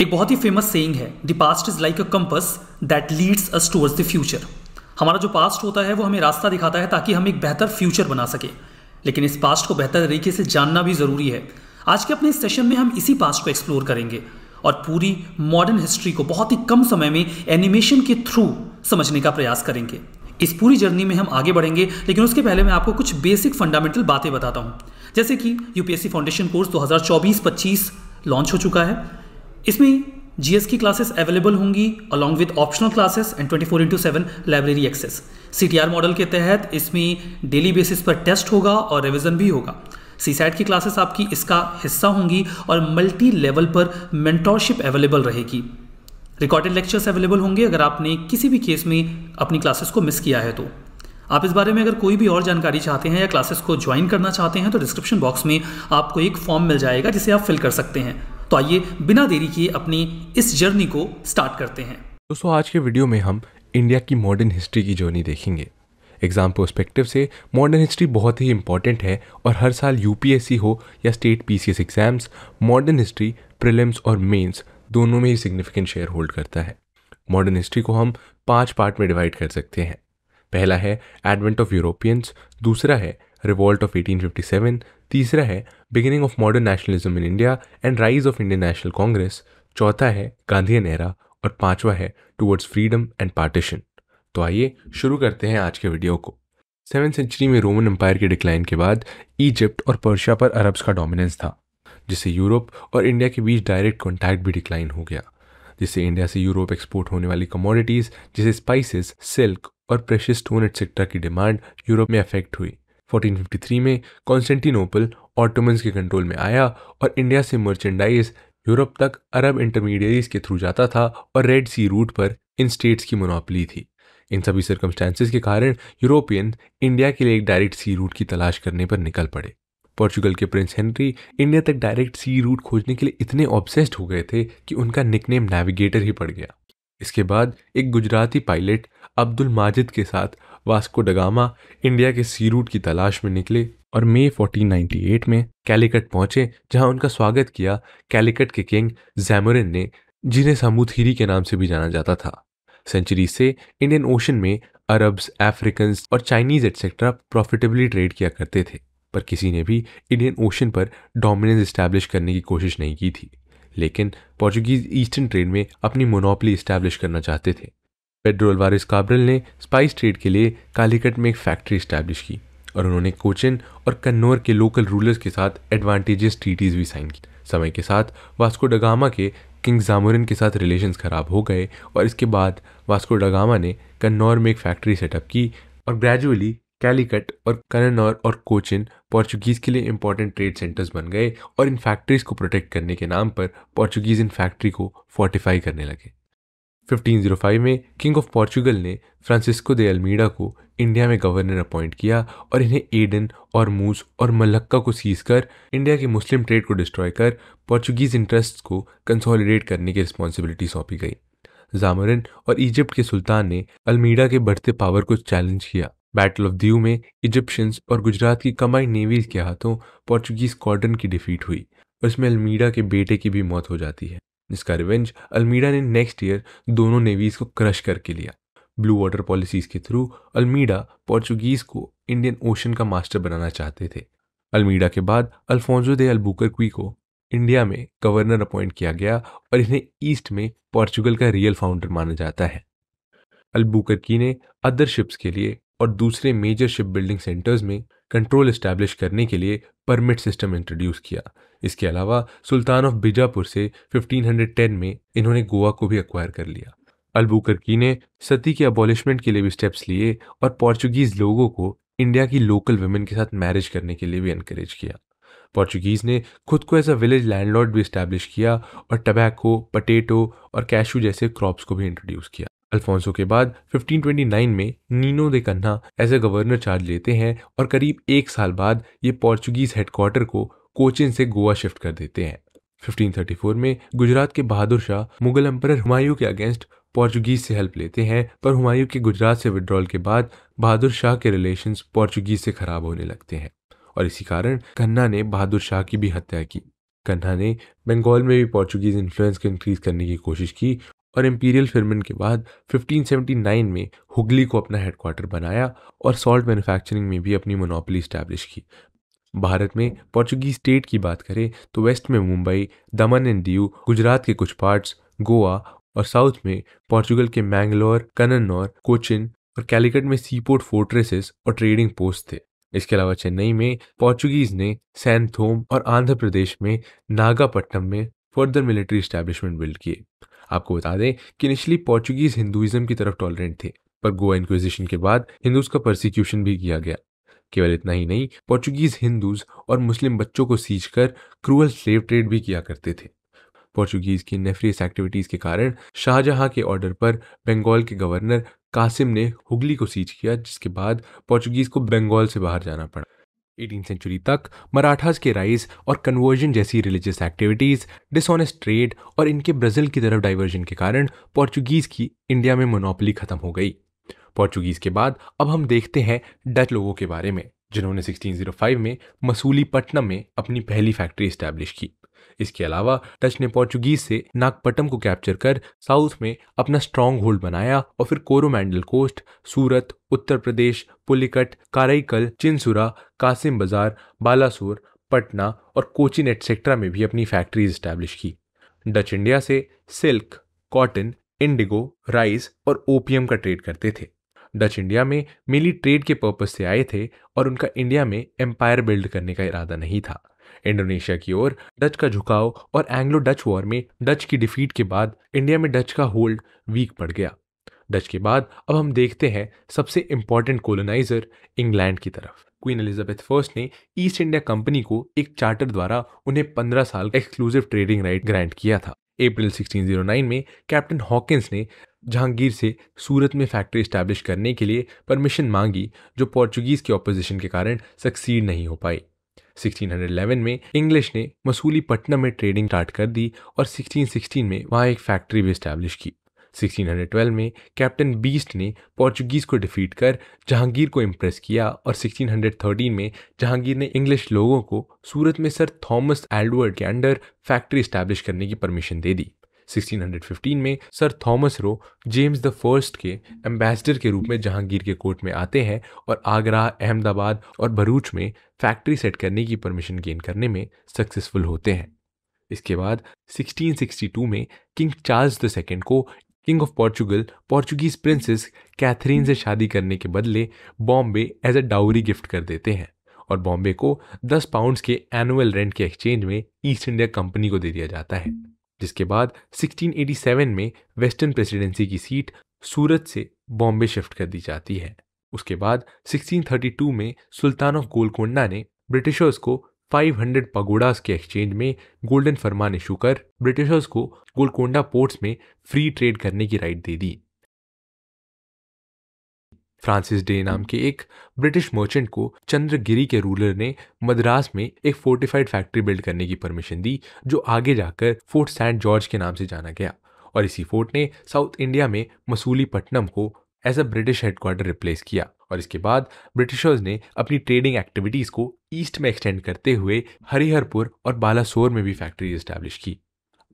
एक बहुत ही फ़ेमस सेइंग है the past is like a compass that leads us towards the future हमारा जो पास्ट होता है, वो हमें रास्ता दिखाता है ताकि हम एक बेहतर फ्यूचर बना सके। लेकिन इस पास्ट को बेहतर तरीके से जानना भी ज़रूरी है। आज के अपने इस सेशन में हम इसी पास्ट को एक्सप्लोर करेंगे और पूरी मॉडर्न हिस्ट्री को बहुत ही कम समय में एनिमेशन के थ्रू समझने का प्रयास करेंगे। इस पूरी जर्नी में हम आगे बढ़ेंगे, लेकिन उसके पहले मैं आपको कुछ बेसिक फंडामेंटल बातें बताता हूँ। जैसे कि यूपीएससी फाउंडेशन कोर्स 2024-25 लॉन्च हो चुका है। इसमें जीएस की क्लासेस अवेलेबल होंगी along with optional classes and 24 four into seven library access CTR model के तहत इसमें डेली बेसिस पर टेस्ट होगा और रिविजन भी होगा। सी की क्लासेस आपकी इसका हिस्सा होंगी और मल्टी लेवल पर मेंटोरशिप अवेलेबल रहेगी। रिकॉर्डेड लेक्चर्स अवेलेबल होंगे अगर आपने किसी भी केस में अपनी क्लासेस को मिस किया है तो। आप इस बारे में अगर कोई भी और जानकारी चाहते हैं या क्लासेस को ज्वाइन करना चाहते हैं तो डिस्क्रिप्शन बॉक्स में आपको एक फॉर्म मिल जाएगा जिसे आप फिल कर सकते हैं। तो आइए बिना देरी किए अपनी इस जर्नी को स्टार्ट करते हैं। दोस्तों, आज के वीडियो में हम इंडिया की मॉडर्न हिस्ट्री की जर्नी देखेंगे। एग्ज़ाम पर्सपेक्टिव से मॉडर्न हिस्ट्री बहुत ही इंपॉर्टेंट है और हर साल यूपीएससी हो या state PCS exams modern history prelims और मेंस दोनों में ही सिग्निफिकेंट शेयर होल्ड करता है। मॉडर्न हिस्ट्री को हम पाँच पार्ट में डिवाइड कर सकते हैं। पहला है एडवेंट ऑफ़ यूरोपियंस दूसरा है रिवॉल्ट ऑफ़ 1857 तीसरा है beginning of modern nationalism in India and rise of Indian National Congress, चौथा है गांधीयन एरा और पांचवा है टूवर्ड्स फ्रीडम एंड पार्टीशन। तो आइए शुरू करते हैं आज के वीडियो को। सेवन सेंचुरी में रोमन एम्पायर के डिक्लाइन के बाद इजिप्ट और पर्शिया पर अरब्स का डोमिनेंस था, जिससे यूरोप और इंडिया के बीच डायरेक्ट कॉन्टैक्ट भी डिक्लाइन हो गया, जिससे इंडिया से यूरोप एक्सपोर्ट होने वाली कमोडिटीज़ जैसे स्पाइसेस सिल्क और प्रेशियस स्टोन एटसेट्रा की डिमांड यूरोप में अफेक्ट हुई। 1453 में कॉन्स्टेंटिनोपल ऑटोमन्स के कंट्रोल में आया और इंडिया से मर्चेंडाइज यूरोप तक अरब इंटरमीडियरीज के थ्रू जाता था और रेड सी रूट पर इन स्टेट्स की मोनोपली थी। इन सभी सर्कमस्टांसिस के कारण यूरोपियन इंडिया के लिए एक डायरेक्ट सी रूट की तलाश करने पर निकल पड़े। पोर्चुगल के प्रिंस हेनरी इंडिया तक डायरेक्ट सी रूट खोजने के लिए इतने ऑब्सेस्ड हो गए थे कि उनका निकनेम नेविगेटर ही पड़ गया। इसके बाद एक गुजराती पायलट अब्दुल माजिद के साथ वास्को डगामा इंडिया के सी रूट की तलाश में निकले और मई 1498 में कैलिकट पहुँचे, जहाँ उनका स्वागत किया कैलिकट के किंग जैमोरिन ने, जिन्हें सामूथीरी के नाम से भी जाना जाता था। सेंचुरी से इंडियन ओशन में अरब्स अफ्रीकन और चाइनीज़ एटसेट्रा प्रॉफिटेबली ट्रेड किया करते थे, पर किसी ने भी इंडियन ओशन पर डोमिनेंस इस्टेब्लिश करने की कोशिश नहीं की थी। लेकिन पोर्चुगीज ईस्टर्न ट्रेड में अपनी मोनोपली इस्टेब्लिश करना चाहते थे। पेड्रो अल्वारिस काब्रल ने स्पाइस ट्रेड के लिए कालीकट में एक फैक्ट्री इस्टेब्लिश की। और उन्होंने कोचिन और कन्नौर के लोकल रूलर्स के साथ एडवांटेजेस ट्रीटीज भी साइन की। समय के साथ वास्को डगामा के किंग जामुरिन के साथ रिलेशंस खराब हो गए और इसके बाद वास्को डगामा ने कन्नौर में एक फैक्ट्री सेटअप की और ग्रेजुअली कैलीकट और कन्नौर और कोचिन पोर्चुगीज़ के लिए इंपॉर्टेंट ट्रेड सेंटर्स बन गए और इन फैक्ट्रीज को प्रोटेक्ट करने के नाम पर पोर्चुगीज़ इन फैक्ट्री को फोर्टिफाई करने लगे। 1505 में किंग ऑफ़ पोर्चुगल ने फ्रांसिस्को दे अल्मीडा को इंडिया में गवर्नर अपॉइंट किया और इन्हें एडन और मूस और मलक्का को सीज कर इंडिया के मुस्लिम ट्रेड को डिस्ट्रॉय कर पोर्चुगीज इंटरेस्ट को कंसोलिडेट करने की रिस्पॉन्सिबिलिटी सौंपी गई। जामरिन और इजिप्ट के सुल्तान ने अल्मीडा के बढ़ते पावर को चैलेंज किया। बैटल ऑफ़ द्यू में इजिप्शियंस और गुजरात की कमाई नेवीज के हाथों पोर्चुगीज कॉर्डन की डिफीट हुई। और इसमें अल्मीडा के बेटे की भी मौत हो जाती है। जिसका रिवेंज अल्मीडा ने नेक्स्ट ईयर दोनों नेवीज को क्रश करके लिया। ब्लू वाटर पॉलिसीज़ के थ्रू अल्मीडा पोर्चुगीज को इंडियन ओशन का मास्टर बनाना चाहते थे। अल्मीडा के बाद अल्फोंजो दे अल्बुकरक्वी को इंडिया में गवर्नर अपॉइंट किया गया और इन्हें ईस्ट में पोर्चुगल का रियल फाउंडर माना जाता है। अल्बुकरकी ने अदर शिप्स के लिए और दूसरे मेजर शिप बिल्डिंग सेंटर्स में कंट्रोल इस्टेब्लिश करने के लिए परमिट सिस्टम इंट्रोड्यूस किया। इसके अलावा सुल्तान ऑफ़ बीजापुर से 1510 में इन्होंने गोवा को भी अक्वायर कर लिया। अलबुकरकी ने सती के अबॉलिशमेंट के लिए भी स्टेप्स लिए और पोर्चुगीज लोगों को इंडिया की लोकल वुमेन के साथ मैरिज करने के लिए भी एनकरेज किया। पोर्चुगीज ने खुद को एज अ विलेज लैंडलॉर्ड भी इस्टेब्लिश किया और टबैको पटेटो और कैशू जैसे क्रॉप्स को भी इंट्रोड्यूस किया। अल्फोंसो के बाद 1529 में Nuno de Cunha as a governor charge लेते हैं और करीब एक साल बाद ये पोर्चुगीज हेडक्वार्टर को कोचिन से गोवा शिफ्ट कर देते हैं। 1534 में गुजरात के बहादुर शाह मुगल एम्पर हुमायूं के अगेंस्ट पोर्चुगीज से हेल्प लेते हैं, पर हुमायूं के गुजरात से विड्रॉल के बाद बहादुर शाह के रिलेशंस पोर्चुगीज से खराब होने लगते हैं। और इसी कारण कन्ना ने बहादुर शाह की भी हत्या की। कन्हा ने बंगाल में भी पोर्चुगीज इन्फ्लुएंस को इंक्रीज करने की कोशिश की और इम्पीरियल फिरमन के बाद 1579 में हुगली को अपना हेडक्वार्टर बनाया और सॉल्ट मैन्युफैक्चरिंग में भी अपनी मोनोपली स्टैब्लिश की। भारत में पोर्चुगीज स्टेट की बात करें तो वेस्ट में मुंबई दमन एंड दीव गुजरात के कुछ पार्ट्स गोवा और साउथ में पोर्चुगल के मैंगलोर कनन्नौर कोचिन और कैलिकट में सीपोर्ट फोर्ट्रेसेस और ट्रेडिंग पोस्ट थे। इसके अलावा चेन्नई में पोर्चुगीज ने सैनथोम और आंध्र प्रदेश में नागापट्टनम में फर्दर मिलिट्री स्टैब्लिशमेंट बिल्ड किए। आपको बता दें कि इनिशली पोर्चुगीज हिंदुइज्म की तरफ़ टॉलरेंट थे, पर गोवा इंक्विजिशन के बाद हिंदूज का प्रोसिक्यूशन भी किया गया। केवल इतना ही नहीं पोर्चुगीज हिंदूज और मुस्लिम बच्चों को सींच कर क्रूअल स्लेव ट्रेड भी किया करते थे। पोर्चुगीज की नेफ्रियस एक्टिविटीज़ के कारण शाहजहां के ऑर्डर पर बंगाल के गवर्नर कासिम ने हुगली को सीज किया, जिसके बाद पोर्चुगीज को बंगाल से बाहर जाना पड़ा। एटीन सेंचुरी तक मराठास के राइज और कन्वर्जन जैसी रिलीजियस एक्टिविटीज़ डिसऑनेस्ट ट्रेड और इनके ब्राज़ील की तरफ़ डाइवर्जन के कारण पोर्चुगीज की इंडिया में मोनोपली खत्म हो गई। पोर्चुगीज के बाद अब हम देखते हैं डच लोगों के बारे में, जिन्होंने 1605 में मसूली पट्टनम में अपनी पहली फैक्ट्री स्टैब्लिश की। इसके अलावा डच ने पोर्चुगीज से नागपट्टम को कैप्चर कर साउथ में अपना स्ट्रॉन्ग होल्ड बनाया और फिर कोरोमैंडल कोस्ट सूरत, उत्तर प्रदेश, पुलिकट काराईकल चिंसुरा, कासिम बाज़ार, बालासोर, पटना और कोचिन एटसेट्रा में भी अपनी फैक्ट्रीज स्टैब्लिश की। डच इंडिया से सिल्क कॉटन इंडिगो राइस और ओपियम का ट्रेड करते थे। डच इंडिया में मेनली ट्रेड के पर्पज से आए थे और उनका इंडिया में एम्पायर बिल्ड करने का इरादा नहीं था। इंडोनेशिया की ओर डच का झुकाव और एंग्लो डच वॉर में डच की डिफीट के बाद इंडिया में डच का होल्ड वीक पड़ गया। डच के बाद अब हम देखते हैं सबसे इंपॉर्टेंट कोलोनाइजर इंग्लैंड की तरफ़। क्वीन एलिजाबेथ फ़र्स्ट ने ईस्ट इंडिया कंपनी को एक चार्टर द्वारा उन्हें 15 साल एक्सक्लूसिव ट्रेडिंग राइट ग्रांट किया था। अप्रैल 1609 में कैप्टन हॉकिंस ने जहांगीर से सूरत में फैक्ट्री स्टैब्लिश करने के लिए परमिशन मांगी, जो पोर्चुगीज के ऑपोजिशन के कारण सक्सीड नहीं हो पाई। 1611 में इंग्लिश ने मसूली पटना में ट्रेडिंग स्टार्ट कर दी और 1616 में वहाँ एक फैक्ट्री भी स्टैब्लिश की। 1612 में कैप्टन बीस्ट ने पोर्चुगीज को डिफीट कर जहांगीर को इम्प्रेस किया और 1613 में जहांगीर ने इंग्लिश लोगों को सूरत में सर थॉमस एल्डवर्ड के अंडर फैक्ट्री स्टैब्लिश करने की परमिशन दे दी। 1615 में sir Thomas Roe, James the first के एम्बेसडर के रूप में जहांगीर के कोर्ट में आते हैं और आगरा, अहमदाबाद और भरूच में फैक्ट्री सेट करने की परमिशन गेन करने में सक्सेसफुल होते हैं। इसके बाद 1662 में किंग चार्ल्स द सेकेंड को king of Portugal, Portuguese princess Catherine से शादी करने के बदले Bombay as a dowry gift कर देते हैं और बॉम्बे को 10 पाउंड्स के एनुअल रेंट के एक्सचेंज में ईस्ट इंडिया कंपनी को दे दिया जाता है। जिसके बाद 1687 में वेस्टर्न प्रेसिडेंसी की सीट सूरत से बॉम्बे शिफ्ट कर दी जाती है। उसके बाद 1632 में सुल्तान ऑफ़ गोलकोंडा ने ब्रिटिशर्स को 500 पगोडास के एक्सचेंज में गोल्डन फरमान इशू कर ब्रिटिशर्स को गोलकोंडा पोर्ट्स में फ्री ट्रेड करने की राइट दे दी। फ्रांसिस डे नाम के एक ब्रिटिश मर्चेंट को चंद्रगिरी के रूलर ने मद्रास में एक फोर्टिफाइड फैक्ट्री बिल्ड करने की परमिशन दी, जो आगे जाकर फोर्ट सेंट जॉर्ज के नाम से जाना गया। और इसी फोर्ट ने साउथ इंडिया में मसूली पट्टनम को as a British headquarter replace किया। और इसके बाद ब्रिटिशर्स ने अपनी ट्रेडिंग एक्टिविटीज़ को ईस्ट में एक्सटेंड करते हुए हरिहरपुर और बालासोर में भी फैक्ट्री इस्टेब्लिश की।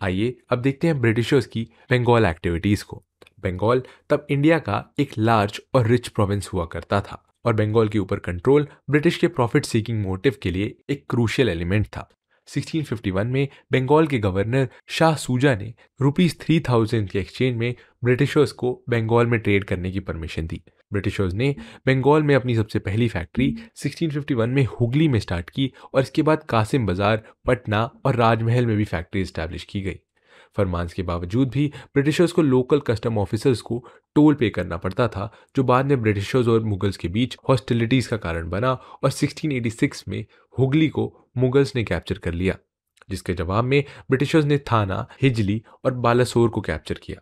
आइए अब देखते हैं ब्रिटिशर्स की बंगाल एक्टिविटीज़ को। बंगाल तब इंडिया का एक लार्ज और रिच प्रोविंस हुआ करता था और बंगाल के ऊपर कंट्रोल ब्रिटिश के प्रॉफिट सीकिंग मोटिव के लिए एक क्रूशियल एलिमेंट था। 1651 में बंगाल के गवर्नर शाह सूजा ने रुपीज़ थ्री थाउज़ेंड के एक्सचेंज में ब्रिटिशर्स को बंगाल में ट्रेड करने की परमिशन दी। ब्रिटिशर्स ने बंगाल में अपनी सबसे पहली फैक्ट्री 1651 में हुगली में स्टार्ट की और इसके बाद कासिम बाज़ार, पटना और राजमहल में भी फैक्ट्री स्टैब्लिश की गई। फरमान के बावजूद भी ब्रिटिशर्स को लोकल कस्टम ऑफिसर्स को टोल पे करना पड़ता था, जो बाद में ब्रिटिशर्स और मुगल्स के बीच हॉस्टिलिटीज का कारण बना और 1686 में हुगली को मुगल्स ने कैप्चर कर लिया, जिसके जवाब में ब्रिटिशर्स ने थाना, हिजली और बालासोर को कैप्चर किया।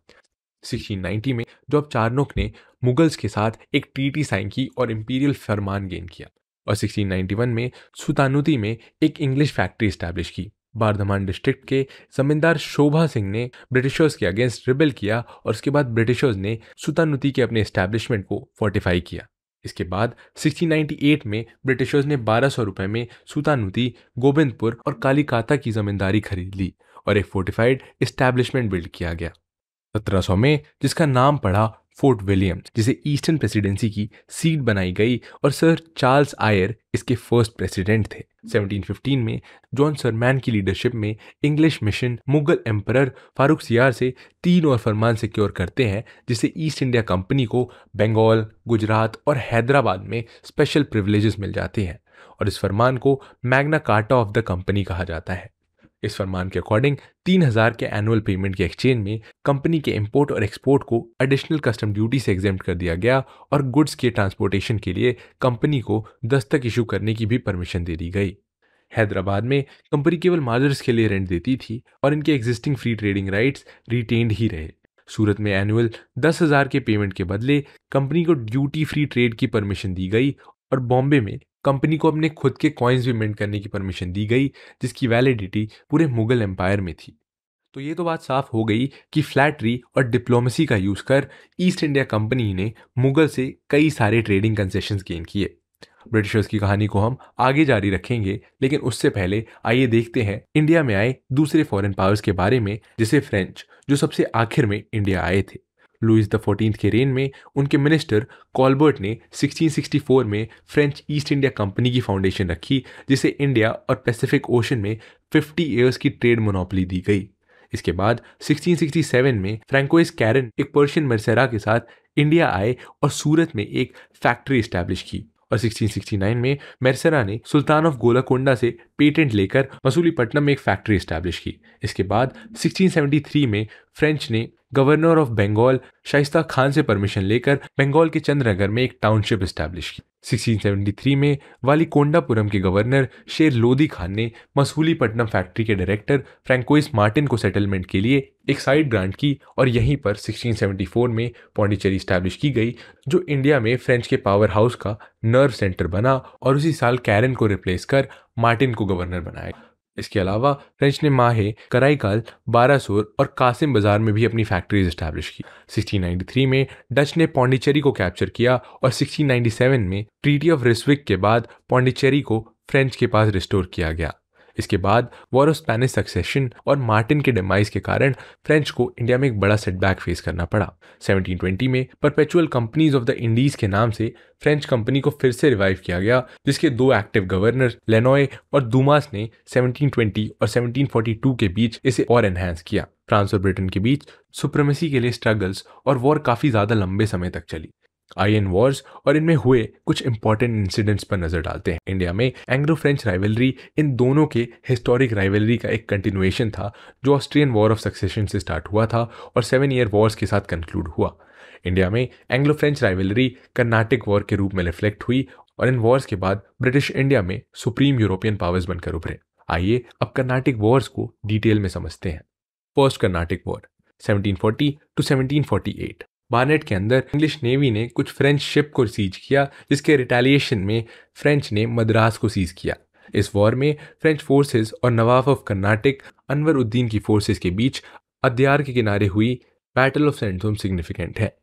1690 में, जॉब चारनोक ने मुगल्स के साथ एक ट्रीटी साइन की और इम्पीरियल फरमान गेन किया। और 1691 में, सुतानुती में एक इंग्लिश फैक्ट्री स्टैब्लिश की। बारधमान डिस्ट्रिक्ट के जमींदार शोभा सिंह ने ब्रिटिशर्स के अगेंस्ट रिबेल किया और उसके बाद ब्रिटिशर्स ने सुतानुती के अपने एस्टैब्लिशमेंट को फोर्टिफाई किया। इसके बाद 1698 में ब्रिटिशर्स ने बारह सौ रुपए में सुतानुती, गोविंदपुर और कालीकाता की जमींदारी खरीद ली और एक फोर्टिफाइड इस्टेब्लिशमेंट बिल्ड किया गया। 1700 में, जिसका नाम पड़ा फोर्ट विलियम्स जिसे ईस्टर्न प्रेसिडेंसी की सीट बनाई गई और सर चार्ल्स आयर इसके फ़र्स्ट प्रेसिडेंट थे। 1715 में, जॉन सरमैन की लीडरशिप में English mission Mughal emperor Farrukh Siyar से तीन और फरमान सिक्योर करते हैं, जिससे ईस्ट इंडिया कंपनी को बंगाल, गुजरात और हैदराबाद में स्पेशल प्रिविलेजेस मिल जाते हैं और इस फरमान को Magna Carta of the company कहा जाता है। इस फरमान के अकॉर्डिंग तीन हज़ार के एनुअल पेमेंट के एक्सचेंज में कंपनी के इंपोर्ट और एक्सपोर्ट को एडिशनल कस्टम ड्यूटी से एग्ज़ाम कर दिया गया और गुड्स के ट्रांसपोर्टेशन के लिए कंपनी को दस्तक इशू करने की भी परमिशन दे दी गई। हैदराबाद में कंपनी केवल मार्जर्स के लिए रेंट देती थी और इनके existing free trading rights retained ही रहे। सूरत में एनुअल दस हज़ार के पेमेंट के बदले कंपनी को ड्यूटी फ्री ट्रेड की परमिशन दी गई और बॉम्बे में कंपनी को अपने खुद के कॉइन्स भी मिंट करने की परमिशन दी गई, जिसकी वैलिडिटी पूरे मुगल एम्पायर में थी। तो ये तो बात साफ़ हो गई कि फ्लैटरी और डिप्लोमेसी का यूज़ कर ईस्ट इंडिया कंपनी ने मुगल से कई सारे ट्रेडिंग कंसेशंस गेन किए। ब्रिटिशर्स की कहानी को हम आगे जारी रखेंगे, लेकिन उससे पहले आइए देखते हैं इंडिया में आए दूसरे फॉरेन पावर्स के बारे में, जिसे फ्रेंच जो सबसे आखिर में इंडिया आए थे। लुइस द फोर्टीन के रेन में, उनके मिनिस्टर कॉलबर्ट ने 1664 में फ्रेंच ईस्ट इंडिया कंपनी की फाउंडेशन रखी, जिसे इंडिया और पैसिफिक ओशन में 50 ईयर्स की ट्रेड मोनोपली दी गई। इसके बाद 1667 में फ्रेंकोइस कैरन एक पर्शियन मरसेरा के साथ इंडिया आए और सूरत में एक फैक्ट्री स्टैब्लिश की। और 1669 में मेरसरा ने सुल्तान ऑफ़ गोलाकोंडा से पेटेंट लेकर मसूलीपट्टनम में एक फैक्ट्री स्टैब्लिश की। इसके बाद 1673 में फ्रेंच ने गवर्नर ऑफ़ बंगाल शाइस्ता खान से परमिशन लेकर बंगाल के चंद्रनगर में एक टाउनशिप स्टैब्लिश की। 1673 में वाली कोंडापुरम के गवर्नर शेर लोदी खान ने मसूलीपट्टनम फैक्ट्री के डायरेक्टर फ्रैंकोइस मार्टिन को सेटलमेंट के लिए एक साइड ग्रांट की और यहीं पर 1674 में पौंडीचेरी स्टैब्लिश की गई, जो इंडिया में फ्रेंच के पावर हाउस का नर्व सेंटर बना और उसी साल कैरन को रिप्लेस कर मार्टिन को गवर्नर बनाया। इसके अलावा फ्रेंच ने माहे, कराईकाल, बारासोर और कासिम बाज़ार में भी अपनी फैक्ट्रीज स्टैब्लिश की। 1693 में डच ने पौंडीचेरी को कैप्चर किया और 1697 में ट्रीटी ऑफ़ रिस्विक के बाद पौंडीचेरी को फ्रेंच के पास रिस्टोर किया गया। इसके बाद वॉर ऑफ़ स्पेनिश सक्सेशन और मार्टिन के डिमाइस के कारण फ्रेंच को इंडिया में एक बड़ा सेटबैक फेस करना पड़ा। 1720 में perpetual companies of the Indies के नाम से फ्रेंच कंपनी को फिर से रिवाइव किया गया, जिसके दो एक्टिव गवर्नर लेनोए और दुमास ने 1720 और 1742 के बीच इसे और एनहेंस किया। फ्रांस और ब्रिटेन के बीच सुप्रमेसी के लिए स्ट्रगल्स और वॉर काफ़ी ज़्यादा लंबे समय तक चली। आईएन वॉर्स और इनमें हुए कुछ इंपॉर्टेंट इंसिडेंट्स पर नज़र डालते हैं। इंडिया में एंग्लो फ्रेंच राइवलरी इन दोनों के हिस्टोरिक राइवलरी का एक कंटिन्यूएशन था, जो ऑस्ट्रियन वॉर ऑफ़ सक्सेशन से स्टार्ट हुआ था और सेवन ईयर वॉर्स के साथ कंक्लूड हुआ। इंडिया में Anglo French rivalry Carnatic war के रूप में रिफ्लेक्ट हुई और इन वॉर्स के बाद ब्रिटिश इंडिया में सुप्रीम यूरोपियन पावर्स बनकर उभरे। आइए अब कर्नाटिक वॉर्स को डिटेल में समझते हैं। First Carnatic war 1740 to 1748 Barnett के अंदर इंग्लिश नेवी ने कुछ फ्रेंच शिप को सीज किया, जिसके रिटेलिएशन में फ्रेंच ने मद्रास को सीज किया। इस वॉर में फ्रेंच फोर्सेस और नवाब ऑफ़ कर्नाटिक अनवर उद्दीन की फोर्सेस के बीच अद्यार के किनारे हुई बैटल ऑफ़ सेंटोम सिग्निफिकेंट है।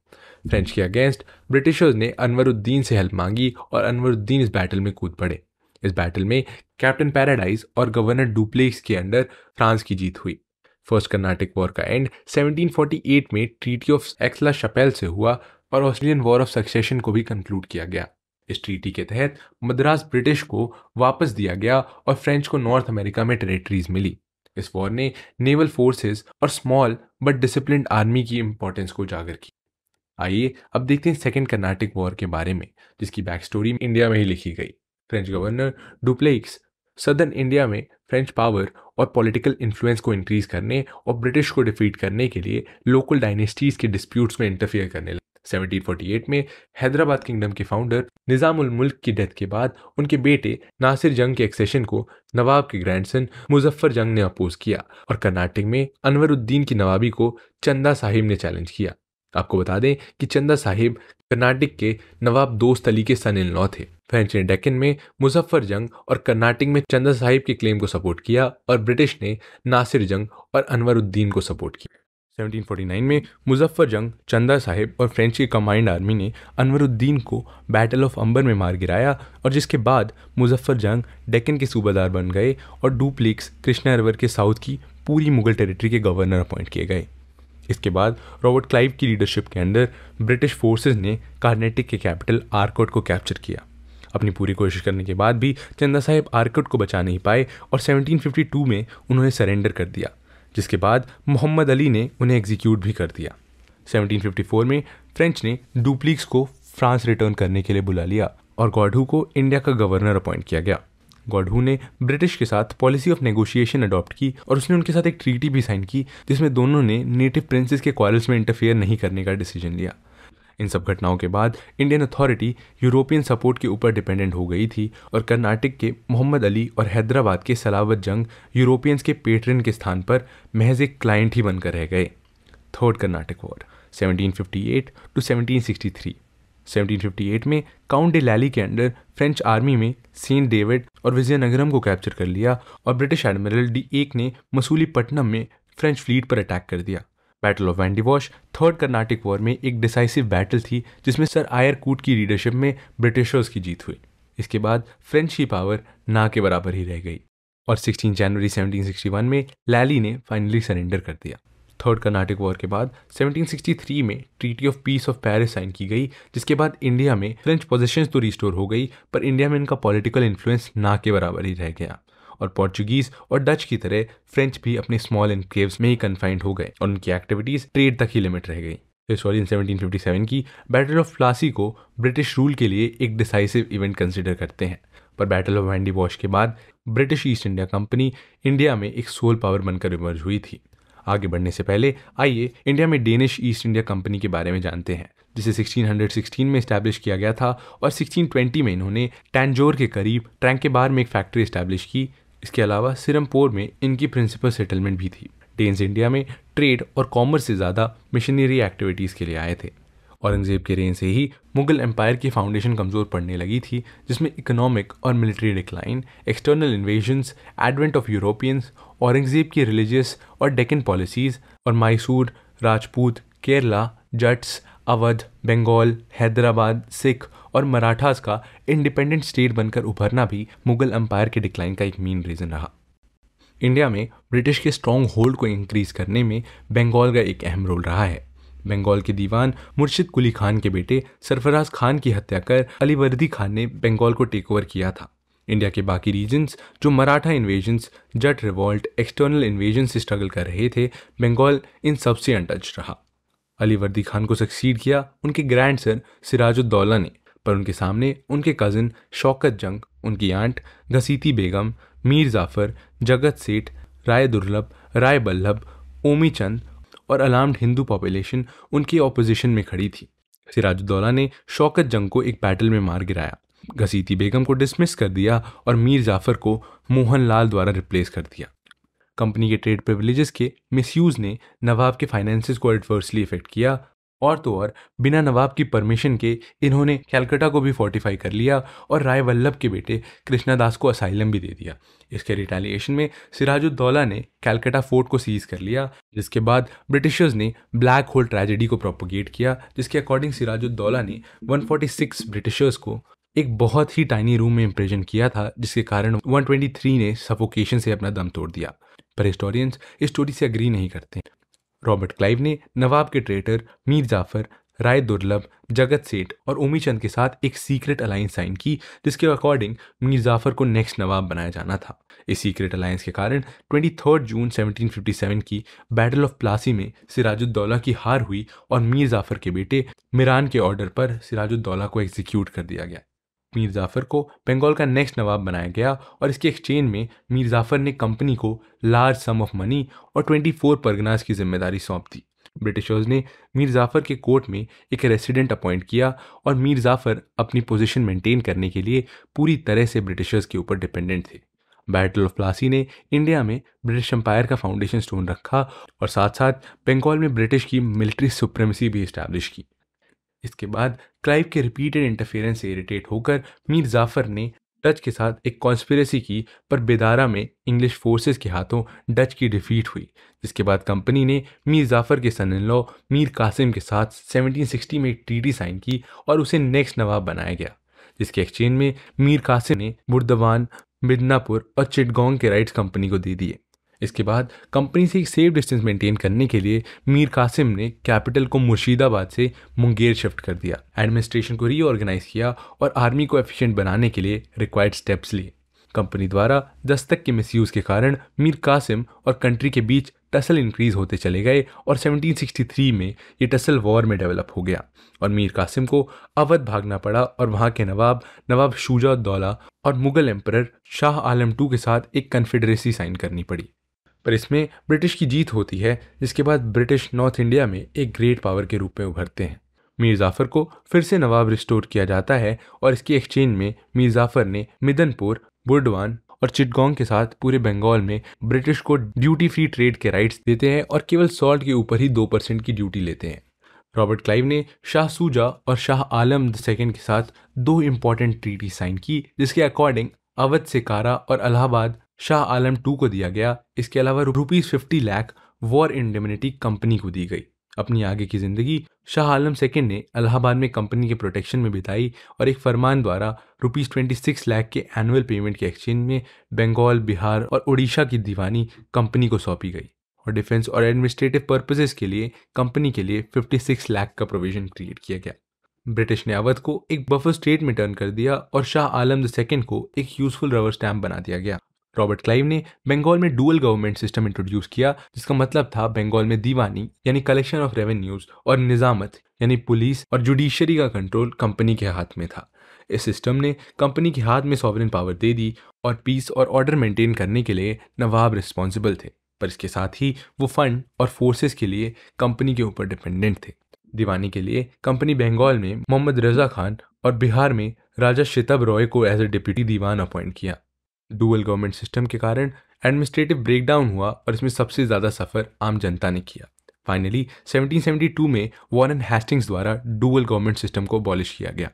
फ्रेंच के अगेंस्ट ब्रिटिशर्स ने अनवरुद्दीन से हेल्प मांगी और अनवरुद्दीन इस बैटल में कूद पड़े। इस बैटल में कैप्टन पैराडाइज और गवर्नर डुप्लेक्स के अंडर फ्रांस की जीत हुई। फ़र्स्ट कर्नाटिक वॉर का एंड। 1748 में ट्रीटी ऑफ़ एक्सला शपेल से हुआ और ऑस्ट्रेलियन वॉर ऑफ़ सक्सेशन को भी कंक्लूड किया गया। इस ट्रीटी के तहत मद्रास ब्रिटिश को वापस दिया गया और फ्रेंच को नॉर्थ अमेरिका में टेरिटरीज मिली। इस वॉर ने नेवल फोर्सेस और स्मॉल बट डिसिप्लिन आर्मी की इंपॉर्टेंस को उजागर की आइए अब देखते हैं सेकेंड कर्नाटिक वॉर के बारे में, जिसकी बैक स्टोरी इंडिया में ही लिखी गई। French governor Dupleix southern India में फ्रेंच पावर और पॉलिटिकल इन्फ्लुएंस को इंक्रीज करने और ब्रिटिश को डिफीट करने के लिए लोकल डायनेस्टीज के डिस्प्यूट्स में इंटरफियर करने लगे। 1748 में हैदराबाद किंगडम के फाउंडर निजामुल मुल्क की डेथ के बाद उनके बेटे नासिर जंग के एक्सेशन को नवाब के ग्रैंडसन मुजफ्फर जंग ने अपोज किया और कर्नाटक में अनवरुद्दीन की नवाबी को चंदा साहिब ने चैलेंज किया। आपको बता दें कि चंदा साहिब कर्नाटक के नवाब दोस्त अली के सन इन लॉ थे। फ्रेंच ने डेक्कन में मुजफ्फर जंग और कर्नाटक में चंदा साहिब के क्लेम को सपोर्ट किया और ब्रिटिश ने नासिर जंग और अनवरुद्दीन को सपोर्ट किया। 1749 में मुजफ्फर जंग चंदा साहिब और फ्रेंच की कमांड आर्मी ने अनवरुद्दीन को बैटल ऑफ़ अंबर में मार गिराया और जिसके बाद मुजफ्फर जंग डेक्कन के सूबादार बन गए और डुप्लिक्स कृष्णा रिवर के साउथ की पूरी मुगल टेरिटरी के गवर्नर अपॉइंट किए गए। इसके बाद रॉबर्ट क्लाइव की लीडरशिप के अंदर ब्रिटिश फोर्सेस ने कार्नेटिक के कैपिटल आरकोट को कैप्चर किया। अपनी पूरी कोशिश करने के बाद भी चंदा साहेब आर्कट को बचा नहीं पाए और 1752 में उन्होंने सरेंडर कर दिया, जिसके बाद मोहम्मद अली ने उन्हें एग्जीक्यूट भी कर दिया। 1754 में फ्रेंच ने डुप्लिक्स को फ्रांस रिटर्न करने के लिए बुला लिया और गॉडहू को इंडिया का गवर्नर अपॉइंट किया गया। गॉडहू ने ब्रिटिश के साथ पॉलिसी ऑफ़ नेगोशिएशन अडॉप्ट की और उसने उनके साथ एक ट्रीटी भी साइन की, जिसमें दोनों ने नेटिव प्रिंसेस के क्वारल्स में इंटरफेयर नहीं करने का डिसीज़न लिया। इन सब घटनाओं के बाद इंडियन अथॉरिटी यूरोपियन सपोर्ट के ऊपर डिपेंडेंट हो गई थी और कर्नाटक के मोहम्मद अली और हैदराबाद के सलावत जंग यूरोपियंस के पेट्रन के स्थान पर महज एक क्लाइंट ही बनकर रह गए। थर्ड कर्नाटक वॉर 1758 टू 1763 1758 में काउंट डे लैली के अंडर फ्रेंच आर्मी में सेंट डेविड और विजयनगरम को कैप्चर कर लिया और ब्रिटिश एडमिरल डी एक ने मसूलीपट्टनम में फ्रेंच फ्लीट पर अटैक कर दिया। Battle of Wandiwash third Carnatic war में एक डिसाइसिव बैटल थी, जिसमें सर आयर कूट की लीडरशिप में ब्रिटिशर्स की जीत हुई। इसके बाद फ्रेंच की पावर ना के बराबर ही रह गई। और 16 जनवरी 1761 में लैली ने फाइनली सरेंडर कर दिया। थर्ड कर्नाटिक वॉर के बाद 1763 में treaty of peace of Paris sign की गई, जिसके बाद इंडिया में फ्रेंच पोजिशन तो रिस्टोर हो गई, पर इंडिया में इनका पॉलिटिकल इन्फ्लुएंस ना के बराबर ही रह गया। और पोर्चुगीज और डच की तरह फ्रेंच भी अपने स्मॉल इनक्लेव्स में ही कन्फाइंड हो गए और उनकी एक्टिविटीज़ ट्रेड तक ही लिमिट रह गई। हिस्टोरियन 1757 की बैटल ऑफ़ प्लासी को ब्रिटिश रूल के लिए एक डिसाइसिव इवेंट कंसिडर करते हैं। पर बैटल ऑफ़ वैंडी वॉश के बाद British East India company India में एक सोल पावर बनकर इमर्ज हुई थी। आगे बढ़ने से पहले आइए इंडिया में डेनिश ईस्ट इंडिया कंपनी के बारे में जानते हैं, जिसे 1616 में स्टैब्लिश किया गया था और 1620 में इन्होंने टैंजोर के करीब ट्रैंकेबार में एक फैक्ट्री स्टैब्लिश की इसके अलावा सिरमपुर में इनकी प्रिंसिपल सेटलमेंट भी थी। डेन्स इंडिया में ट्रेड और कॉमर्स से ज़्यादा मिशनरी एक्टिविटीज़ के लिए आए थे। औरंगज़ेब के रेन से ही मुगल एम्पायर की फाउंडेशन कमज़ोर पड़ने लगी थी, जिसमें इकोनॉमिक और military decline external invasions advent of Europeans Aurangzeb की रिलीजियस और डेकन पॉलिसीज़ और मैसूर राजपूत केरला जट्स अवध बंगाल हैदराबाद सिख और मराठास का इंडिपेंडेंट स्टेट बनकर उभरना भी मुगल एम्पायर के डिक्लाइन का एक मेन रीज़न रहा। इंडिया में ब्रिटिश के स्ट्रॉन्ग होल्ड को इंक्रीज करने में बंगाल का एक अहम रोल रहा है। बंगाल के दीवान मुर्शिद कुली खान के बेटे सरफराज खान की हत्या कर अलीवर्दी खान ने बंगाल को टेक ओवर किया था। इंडिया के बाकी रीजन्स जो Maratha invasions Jat revolt external invasion से स्ट्रगल कर रहे थे, बंगाल इन सबसे अनटच रहा। अलीवर्दी खान को सक्सीड किया उनके ग्रैंड सर सिराजुद्दौला ने। पर उनके सामने उनके कज़न शौकत जंग, उनकी आंट घसीती बेगम, मीर जाफ़र, जगत सेठ, राय दुर्लभ, राय बल्लभ, ओमी चंद और अलार्म्ड हिंदू पॉपुलेशन उनकी ऑपोजिशन में खड़ी थी। सिराजुद्दौला ने शौकत जंग को एक बैटल में मार गिराया। घसीती बेगम को डिसमिस कर दिया और मीर जाफ़र को मोहन लाल द्वारा रिप्लेस कर दिया। कंपनी के ट्रेड प्रिविलेजेस के मिसयूज ने नवाब के फाइनेंसिस को एडवर्सली इफ़ेक्ट किया और तो और, बिना नवाब की परमिशन के इन्होंने कैलकटा को भी फोर्टिफाई कर लिया और राय वल्लभ के बेटे कृष्णादास को असाइलम भी दे दिया। इसके रिटेलिएशन में सिराजुद्दौला ने कैलकटा फोर्ट को सीज कर लिया, जिसके बाद ब्रिटिशर्स ने ब्लैक होल ट्रेजेडी को प्रोपोगेट किया, जिसके अकॉर्डिंग सिराजुद्दौला ने 146 ब्रिटिशर्स को एक बहुत ही टाइनी रूम में इम्प्रेजन किया था, जिसके कारण 123 ने सफोकेशन से अपना दम तोड़ दिया। पर हिस्टोरियंस इस स्टोरी से अग्री नहीं करते। रॉबर्ट क्लाइव ने नवाब के ट्रेटर मीर जाफ़र, राय दुर्लभ, जगत सेठ और उमी चंद के साथ एक सीक्रेट अलायंस साइन की, जिसके अकॉर्डिंग मीर जाफ़र को नेक्स्ट नवाब बनाया जाना था। इस सीक्रेट अलायंस के कारण ट्वेंटी जून 1757 की बैटल ऑफ़ प्लासी में सिराजुद्दौला की हार हुई और मीर जाफ़र के बेटे मिरान के ऑर्डर पर सिराजुद्दौला को एग्जीक्यूट कर दिया गया। मीर जाफ़र को बंगाल का नेक्स्ट नवाब बनाया गया और इसके एक्सचेंज में मीर जाफ़र ने कंपनी को लार्ज सम ऑफ़ मनी और 24 परगनास की ज़िम्मेदारी सौंप दी। ब्रिटिशर्स ने मीर जाफ़र के कोर्ट में एक रेसिडेंट अपॉइंट किया और मीर जाफ़र अपनी पोजीशन मेंटेन करने के लिए पूरी तरह से ब्रिटिशर्स के ऊपर डिपेंडेंट थे। बैटल ऑफ़ प्लासी ने इंडिया में ब्रिटिश एम्पायर का फाउंडेशन स्टोन रखा और साथ साथ बंगाल में ब्रिटिश की मिलिट्री सुप्रेमेसी भी इस्टेब्लिश की। इसके बाद क्लाइव के रिपीटेड इंटरफेरेंस से इरिटेट होकर मीर जाफ़र ने डच के साथ एक कॉन्स्पिरेसी की, पर बेदारा में इंग्लिश फोर्सेस के हाथों डच की डिफीट हुई, जिसके बाद कंपनी ने मीर जाफ़र के son in law Mir Qasim के साथ 1760 में एक ट्रीटी साइन की और उसे नेक्स्ट नवाब बनाया गया, जिसके एक्सचेंज में मीर कासिम ने बुर्दवान, मिदनापुर और चिटगोंग के राइट्स कंपनी को दे दिए। इसके बाद कंपनी से एक सेफ़ डिस्टेंस मेंटेन करने के लिए मीर कासिम ने कैपिटल को मुर्शिदाबाद से मुंगेर शिफ्ट कर दिया। एडमिनिस्ट्रेशन को रीऑर्गेनाइज किया और आर्मी को एफिशिएंट बनाने के लिए रिक्वायर्ड स्टेप्स लिए। कंपनी द्वारा दस्तक के मिसयूज के कारण मीर कासिम और कंट्री के बीच टसल इंक्रीज होते चले गए और 1763 में ये टसल वॉर में डेवलप हो गया और मीर कासिम को अवध भागना पड़ा और वहाँ के नवाब नवाब शुजाउद्दौला और मुगल एम्पर शाह आलम टू के साथ एक कन्फेडरेसी साइन करनी पड़ी। पर इसमें ब्रिटिश की जीत होती है, जिसके बाद ब्रिटिश नॉर्थ इंडिया में एक ग्रेट पावर के रूप में उभरते हैं। मीर जाफ़र को फिर से नवाब रिस्टोर किया जाता है और इसके एक्सचेंज में मीर जाफ़र ने मिदनपुर, बुर्डवान और चिटगोंग के साथ पूरे बंगाल में ब्रिटिश को ड्यूटी फ्री ट्रेड के राइट्स देते हैं और केवल सॉल्ट के ऊपर ही दो परसेंट की ड्यूटी लेते हैं। रॉबर्ट क्लाइव ने शाह सूजा और शाह आलम सेकेंड के साथ दो इंपॉर्टेंट ट्रीटी साइन की, जिसके अकॉर्डिंग अवध से कारा और अलाहाबाद शाह आलम टू को दिया गया। इसके अलावा rupees fifty lakh war indemnity company को दी गई। अपनी आगे की ज़िंदगी शाह आलम सेकेंड ने अलाहाबाद में कंपनी के प्रोटेक्शन में बिताई और एक फरमान द्वारा रुपीज़ ट्वेंटी सिक्स लाख के एनुअल पेमेंट के एक्सचेंज में बंगाल, बिहार और उड़ीसा की दीवानी कंपनी को सौंपी गई और डिफेंस और एडमिनिस्ट्रेटिव पर्पजेस के लिए, कंपनी के लिए 56 लाख का प्रोविज़न क्रिएट किया गया। ब्रिटिश ने अवध को एक बफर स्टेट में टर्न कर दिया और शाह आलम द सेकेंड को एक यूजफुल रबर स्टैम्प बना दिया गया। रॉबर्ट क्लाइव ने बंगाल में डुअल गवर्नमेंट सिस्टम इंट्रोड्यूस किया, जिसका मतलब था बंगाल में दीवानी, यानी कलेक्शन ऑफ़ रेवेन्यूज और निजामत, यानी पुलिस और जुडिशरी का कंट्रोल कंपनी के हाथ में था। इस सिस्टम ने कंपनी के हाथ में सॉवरन पावर दे दी और पीस और ऑर्डर मेंटेन करने के लिए नवाब रिस्पॉन्सिबल थे, पर इसके साथ ही वो फंड और फोर्सेस के लिए कंपनी के ऊपर डिपेंडेंट थे। दीवानी के लिए कंपनी बंगाल में मोहम्मद रजा खान और बिहार में राजा शितब रॉय को as a deputy Diwan appoint किया। डुअल गवर्नमेंट सिस्टम के कारण एडमिनिस्ट्रेटिव ब्रेकडाउन हुआ और इसमें सबसे ज़्यादा सफ़र आम जनता ने किया। फाइनली 1772 में वॉरेन हैस्टिंग्स द्वारा डुअल गवर्नमेंट सिस्टम को अबॉलिश किया गया।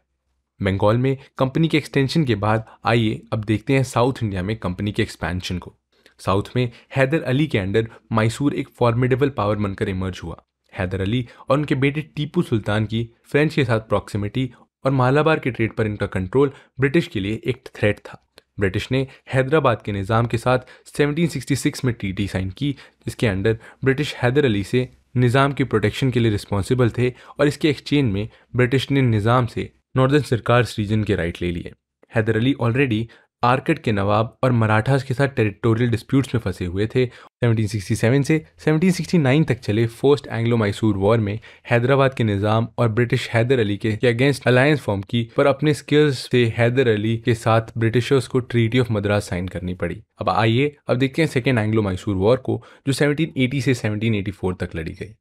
बंगाल में कंपनी के एक्सटेंशन के बाद आइए अब देखते हैं साउथ इंडिया में कंपनी के एक्सपेंशन को। साउथ में हैदर अली के अंडर मैसूर एक फॉर्मेडेबल पावर बनकर इमर्ज हुआ। हैदर अली और उनके बेटे टीपू सुल्तान की फ्रेंच के साथ प्रॉक्सिमिटी और मालाबार के ट्रेड पर इनका कंट्रोल ब्रिटिश के लिए एक थ्रेट था। ब्रिटिश ने हैदराबाद के निज़ाम के साथ 1766 में ट्रीटी साइन की, जिसके अंडर ब्रिटिश हैदर अली से निज़ाम की प्रोटेक्शन के लिए रिस्पॉन्सिबल थे और इसके एक्सचेंज में ब्रिटिश ने निज़ाम से नॉर्दर्न सरकार रीजन के राइट ले लिए। हैदर अली ऑलरेडी आर्कट के नवाब और मराठास के साथ टेरिटोरियल डिस्प्यूट्स में फंसे हुए थे। 1767 से 1769 तक चले फ़र्स्ट एंग्लो मैसूर वॉर में हैदराबाद के निज़ाम और ब्रिटिश हैदर अली के अगेंस्ट अलायंस फॉर्म की, पर अपने स्किल्स से हैदर अली के साथ ब्रिटिशर्स को ट्रीटी ऑफ़ मद्रास साइन करनी पड़ी। अब आइए, अब देखते हैं सेकेंड एंग्लो मैसूर वॉर को, जो 1780 से 1784 तक लड़ी गई।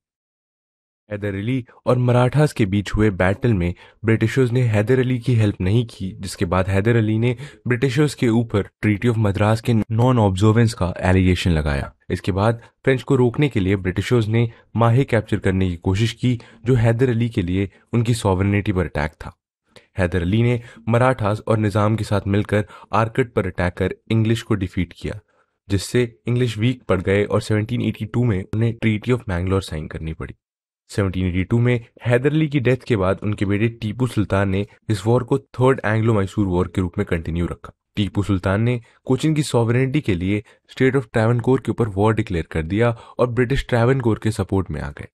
हैदर अली और मराठास के बीच हुए बैटल में ब्रिटिशर्स ने हैदर अली की हेल्प नहीं की, जिसके बाद हैदर अली ने ब्रिटिशर्स के ऊपर ट्रीटी ऑफ़ मद्रास के नॉन ऑब्जर्वेंस का एलिगेशन लगाया। इसके बाद फ्रेंच को रोकने के लिए ब्रिटिशर्स ने माहे कैप्चर करने की कोशिश की, जो हैदर अली के लिए उनकी सॉवरनिटी पर अटैक था। हैदर अली ने मराठास और निज़ाम के साथ मिलकर आर्कट पर अटैक कर इंग्लिश को डिफीट किया, जिससे इंग्लिश वीक पड़ गए और 1782 में उन्हें ट्रीटी ऑफ़ मैंगलोर साइन करनी पड़ी। 1782 में हैदर अली की डेथ के बाद उनके बेटे टीपू सुल्तान ने इस वॉर को थर्ड एंग्लो मैसूर वॉर के रूप में कंटिन्यू रखा। टीपू सुल्तान ने कोचिन की सॉवरेनिटी के लिए स्टेट ऑफ़ ट्रैवनकोर के ऊपर वॉर डिक्लेयर कर दिया और ब्रिटिश ट्रैवनकोर के सपोर्ट में आ गए।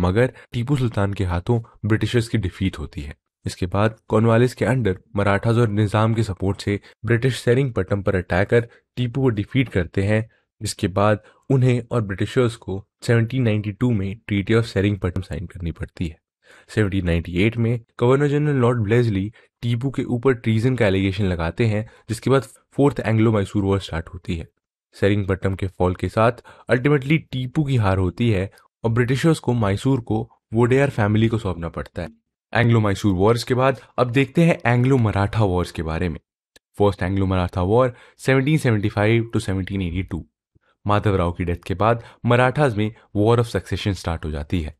मगर टीपू सुल्तान के हाथों ब्रिटिशर्स की डिफीट होती है। इसके बाद कॉर्नवालिस के अंडर मराठाज और निज़ाम के सपोर्ट से ब्रिटिश सेरिंग पट्टम पर अटैक कर टीपू को डिफीट करते हैं। जिसके बाद उन्हें और ब्रिटिशर्स को 1792 में ट्रीटी ऑफ़ सेरिंगपटम साइन करनी पड़ती है। 1798 में governor general lord Wellesley Tipu के ऊपर ट्रीजन का एलिगेशन लगाते हैं, जिसके बाद fourth Anglo Mysore war start होती है। सेरिंगपट्टम के फॉल के साथ अल्टीमेटली टीपू की हार होती है और ब्रिटिशर्स को मैसूर को वोडेयर फैमिली को सौंपना पड़ता है। एंग्लो मैसूर वॉर्स के बाद अब देखते हैं एंग्लो मराठा वॉर्स के बारे में। First Anglo Maratha war 1775 to 1782 Madhavrao की डेथ के बाद मराठाज में वॉर ऑफ़ सक्सेशन स्टार्ट हो जाती है।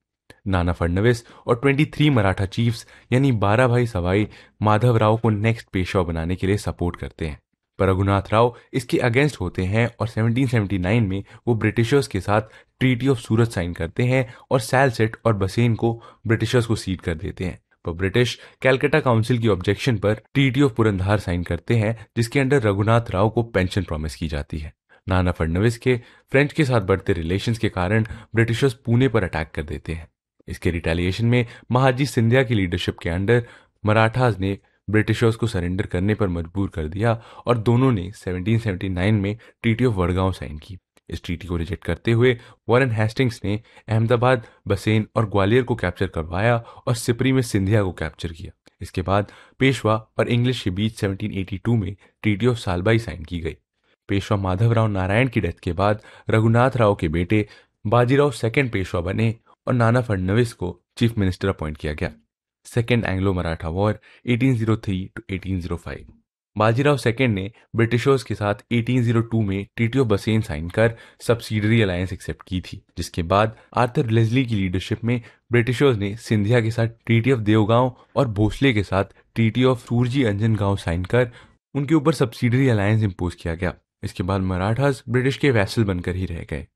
नाना फडणवीस और 23 मराठा चीफ्स यानी 12 भाई सवाई माधव राव को नेक्स्ट पेशवा बनाने के लिए सपोर्ट करते हैं। पर रघुनाथ राव इसके अगेंस्ट होते हैं और 1779 में वो ब्रिटिशर्स के साथ ट्रीटी ऑफ़ सूरत साइन करते हैं और सैलसेट और बसेन को ब्रिटिशर्स को सीट कर देते हैं। पर ब्रिटिश कैलकाटा काउंसिल की ऑब्जेक्शन पर ट्रीटी ऑफ़ पुरंधार साइन करते हैं, जिसके अंडर रघुनाथ राव को पेंशन प्रॉमिस की जाती है। नाना फडणवीस के फ्रेंच के साथ बढ़ते रिलेशंस के कारण ब्रिटिशर्स पुणे पर अटैक कर देते हैं। इसके रिटेलिएशन में महाजी सिंधिया की लीडरशिप के अंडर मराठास ने ब्रिटिशर्स को सरेंडर करने पर मजबूर कर दिया और दोनों ने 1779 में ट्रीटी ऑफ़ वडगांव साइन की। इस ट्रीटी को रिजेक्ट करते हुए वॉरेन हेस्टिंग्स ने अहमदाबाद, बसेन और ग्वालियर को कैप्चर करवाया और सिपरी में सिंधिया को कैप्चर किया। इसके बाद पेशवा और इंग्लिश के बीच 1782 में ट्रीटी ऑफ़ सालबाई साइन की गई। पेशवा माधवराव नारायण की डेथ के बाद रघुनाथ राव के बेटे बाजीराव सेकेंड पेशवा बने और नाना फडणवीस को चीफ मिनिस्टर अपॉइंट किया गया। Second Anglo Maratha war 1803 to 1805 Bajirao second ने ब्रिटिशर्स के साथ 1802 में ट्रीटी ऑफ़ बसेन साइन कर सब्सिडरी अलायंस एक्सेप्ट की थी, जिसके बाद आर्थर लेजली की लीडरशिप में ब्रिटिशर्स ने सिंधिया के साथ ट्रीटी ऑफ़ देवगांव और भोसले के साथ ट्रीटी ऑफ़ सूरजी अंजन गाँव साइन कर उनके ऊपर सब्सिडरी अलायंस इम्पोज किया गया। इसके बाद मराठास ब्रिटिश के वैसल बनकर ही रह गए।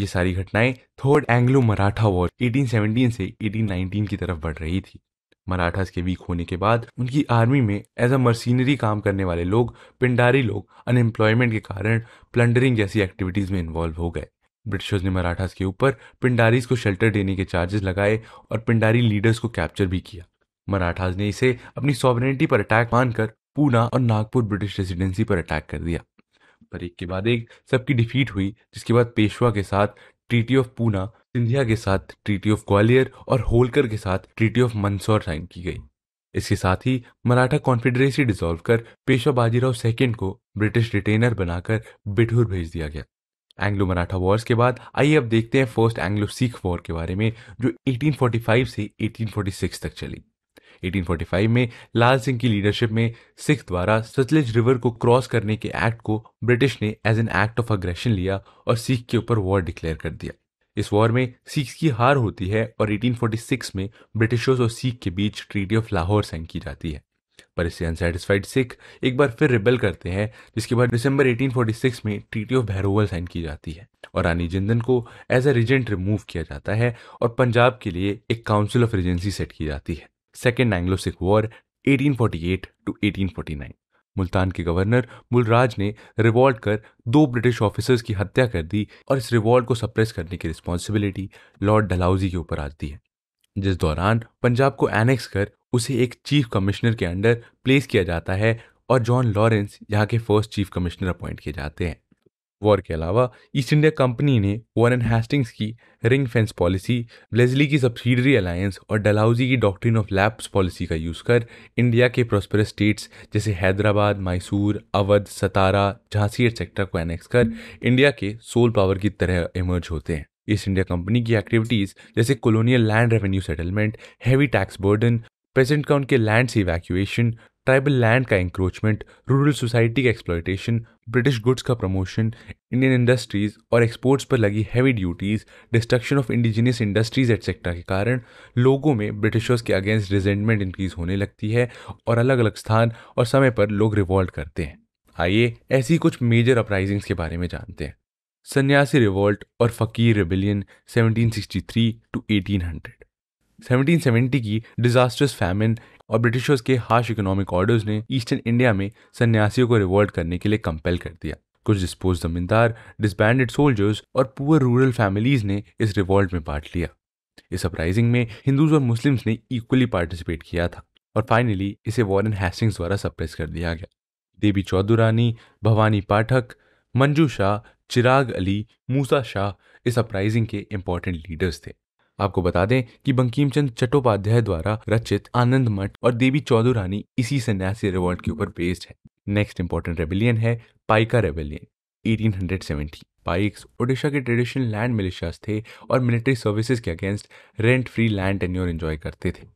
ये सारी घटनाएँ थर्ड एंग्लो मराठा वॉर 1817 से 1819 की तरफ़ बढ़ रही थी। मराठास के वीक होने के बाद उनकी आर्मी में एज अ मर्सीनरी काम करने वाले लोग, पिंडारी लोग, अनएम्प्लॉयमेंट के कारण प्लंडरिंग जैसी एक्टिविटीज़ में इन्वॉल्व हो गए। ब्रिटिशर्स ने मराठास के ऊपर पिंडारीज को शेल्टर देने के चार्जेस लगाए और पिंडारी लीडर्स को कैप्चर भी किया। मराठास ने इसे अपनी सॉवरेनिटी पर अटैक मानकर पूना और नागपुर ब्रिटिश रेसिडेंसी पर अटैक कर दिया। पर एक के बाद एक सबकी डिफीट हुई, जिसके बाद पेशवा के साथ, ट्रीटी ऑफ़ पूना, सिंधिया के साथ ट्रीटी ऑफ़ ग्वालियर और होलकर के साथ ट्रीटी ऑफ़ मंदसौर साइन की गई। इसके साथ ही मराठा कॉन्फेडरेसी डिसॉल्व कर पेशवा बाजीराव सेकेंड को ब्रिटिश रिटेनर बनाकर बिठूर भेज दिया गया। एंग्लो मराठा वॉर्स के बाद, आइए अब देखते हैं फ़र्स्ट एंग्लो सिख वॉर के बारे में, जो 1845 से 1846 तक चली। 1845 में लाल सिंह की लीडरशिप में सिख द्वारा सतलज रिवर को क्रॉस करने के एक्ट को ब्रिटिश ने as an act of aggression लिया और सिख के ऊपर वॉर डिक्लेयर कर दिया। इस वॉर में सिख की हार होती है और 1846 में ब्रिटिशर्स और सिख के बीच ट्रीटी ऑफ़ लाहौर साइन की जाती है। पर इससे अनसेटिस्फाइड सिख एक बार फिर रिबेल करते हैं, जिसके बाद दिसंबर 1846 में ट्रीटी ऑफ़ भैरोवल साइन की जाती है और रानी जिंदन को एज अ रिजेंट रिमूव किया जाता है और पंजाब के लिए एक काउंसिल ऑफ़ रिजेंसी सेट की जाती है। Second Anglo Sikh war 1848 to 1849 Multan के गवर्नर मुलराज ने रिवॉल्ट कर दो ब्रिटिश ऑफिसर्स की हत्या कर दी और इस रिवॉल्ट को सप्रेस करने की रिस्पॉन्सिबिलिटी लॉर्ड डलाउजी के ऊपर आती है। जिस दौरान पंजाब को एनेक्स कर उसे एक चीफ कमिश्नर के अंडर प्लेस किया जाता है और जॉन लॉरेंस यहाँ के फ़र्स्ट चीफ कमिश्नर अपॉइंट किए जाते हैं। वॉर के अलावा ईस्ट इंडिया कंपनी ने वॉरेन हेस्टिंग्स की रिंग फेंस पॉलिसी ब्लेजली की सब्सिडरी अलायंस और डलाउजी की डॉक्ट्रिन ऑफ़ लैप्स पॉलिसी का यूज़ कर इंडिया के प्रोस्परस स्टेट्स जैसे हैदराबाद मैसूर अवध सतारा झांसी एटसेट्रा को एनेक्स कर इंडिया के सोल पावर की तरह इमर्ज होते हैं। ईस्ट इंडिया कंपनी की एक्टिविटीज़ जैसे colonial land revenue settlement heavy tax burden present का उनके लैंड से इवैक्यूएशन ट्राइबल लैंड का इंक्रोचमेंट रूरल सोसाइटी का एक्सप्लॉयटेशन ब्रिटिश गुड्स का प्रमोशन इंडियन इंडस्ट्रीज़ और एक्सपोर्ट्स पर लगी heavy duties destruction of indigenous industries et cetera के कारण लोगों में ब्रिटिशर्स के अगेंस्ट रिजेंटमेंट इंक्रीज होने लगती है और अलग अलग स्थान और समय पर लोग रिवॉल्ट करते हैं। आइए ऐसी कुछ मेजर अपराइजिंग्स के बारे में जानते हैं। सन्यासी रिवॉल्ट और फ़कीर रेबिलियन 1763 टू 1800 1770 की डिजास्टर्स फैमिन और ब्रिटिशर्स के हार्श इकोनॉमिक ऑर्डर्स ने ईस्टर्न इंडिया में सन्यासियों को रिवॉल्ट करने के लिए कंपेल कर दिया। कुछ डिस्पोज जमींदार डिसबैंडेड सोल्जर्स और पुअर रूरल फैमिलीज़ ने इस रिवॉल्ट में पार्ट लिया। इस अपराइजिंग में हिंदूज और मुस्लिम्स ने इक्वली पार्टिसिपेट किया था और फाइनली इसे वॉरेन हैस्टिंग्स द्वारा सप्रेस कर दिया गया। देवी चौधुरानी, भवानी पाठक, मंजू शाह, चिराग अली, मूसा शाह इस अपराइजिंग के इंपॉर्टेंट लीडर्स थे। आपको बता दें कि बंकिम चंद चट्टोपाध्याय द्वारा रचित आनंद मठ और देवी चौधुरानी इसी सन्यासी रिवॉल्ट के ऊपर बेस्ड है। नेक्स्ट इंपॉर्टेंट रेबिलियन है पाइका रेबिलियन 1870 पाइक्स ओडिशा के ट्रेडिशनल लैंड मिलिशियास थे और मिलिट्री सर्विसेज़ के against rent free land tenure enjoy करते थे।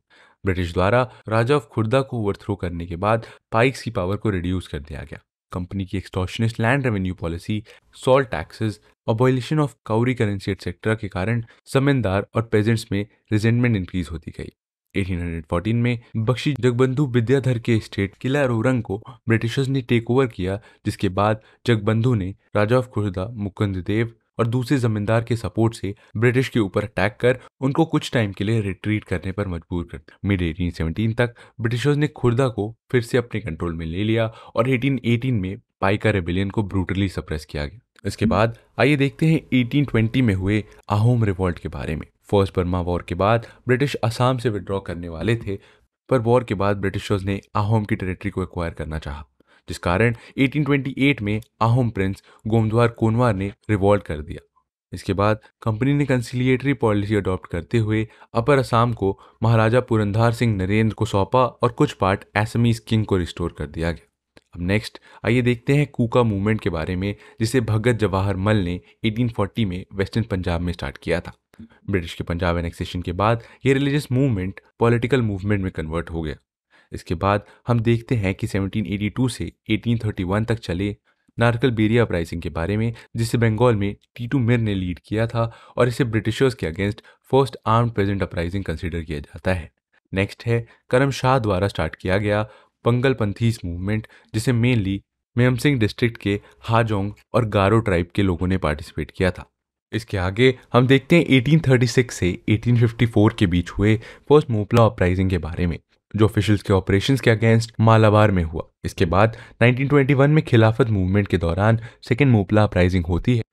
ब्रिटिश द्वारा राजा ऑफ़ खुर्दा को ओवरथ्रो करने के बाद पाइक्स की पावर को रिड्यूस कर दिया गया। कंपनी की extortionist land revenue policy salt taxes abolition of cowrie currency et cetera के कारण जमींदार और पेजेंट्स में रिजेंटमेंट इंक्रीज होती गई 1814 में बख्शी जगबंधु विद्याधर के स्टेट किला रोरंग को ब्रिटिशर्स ने टेक ओवर किया जिसके बाद जगबंधु ने राजा ऑफ़ खुर्दा मुकुंद देव और दूसरे जमींदार के सपोर्ट से ब्रिटिश के ऊपर अटैक कर उनको कुछ टाइम के लिए रिट्रीट करने पर मजबूर कर मिड 1817 तक ब्रिटिशर्स ने खुर्दा को फिर से अपने कंट्रोल में ले लिया और 1818 में पाइका रेबिलियन को ब्रूटली सप्रेस किया गया। इसके बाद आइए देखते हैं 1820 में हुए आहोम रिवॉल्ट के बारे में। फ़र्स्ट बर्मा वॉर के बाद ब्रिटिश असम से विड्रॉ करने वाले थे, पर वॉर के बाद ब्रिटिशर्स ने आहोम की टेरिटरी को एक्वायर करना चाहा। जिस कारण 1828 में आहोम प्रिंस गोमद्वार कोनवार ने रिवॉल्ट कर दिया। इसके बाद कंपनी ने कंसिलिएटरी पॉलिसी अडॉप्ट करते हुए अपर असम को महाराजा पुरंधार सिंह नरेंद्र को सौंपा और कुछ पार्ट एसमीज किंग को रिस्टोर कर दिया गया। अब नेक्स्ट आइए देखते हैं कूका मूवमेंट के बारे में, जिसे भगत जवाहर मल ने 1840 में वेस्टर्न पंजाब में स्टार्ट किया था। ब्रिटिश के पंजाब एनेक्सेशन के बाद ये रिलीजियस मूवमेंट पॉलिटिकल मूवमेंट में कन्वर्ट हो गया। इसके बाद हम देखते हैं कि 1782 से 1831 तक चले नारकल बेरिया अपराइजिंग के बारे में, जिसे बंगाल में टीटू मिर ने लीड किया था और इसे ब्रिटिशर्स के against first armed peasant uprising consider किया जाता है। नेक्स्ट है, करम शाह द्वारा स्टार्ट किया गया पंगल पंथीस मूवमेंट जिसे मेनली मेमसिंग डिस्ट्रिक्ट के हाजोंग और गारो ट्राइब के लोगों ने पार्टिसिपेट किया था। इसके आगे हम देखते हैं 1836 से 1854 के बीच हुए फ़र्स्ट मोपला अपराइजिंग के बारे में। जो ऑफिशियल्स के ऑपरेशंस के अगेंस्ट मालाबार में हुआ। इसके बाद 1921 में खिलाफत मूवमेंट के दौरान सेकेंड मोपला अपराइजिंग होती है।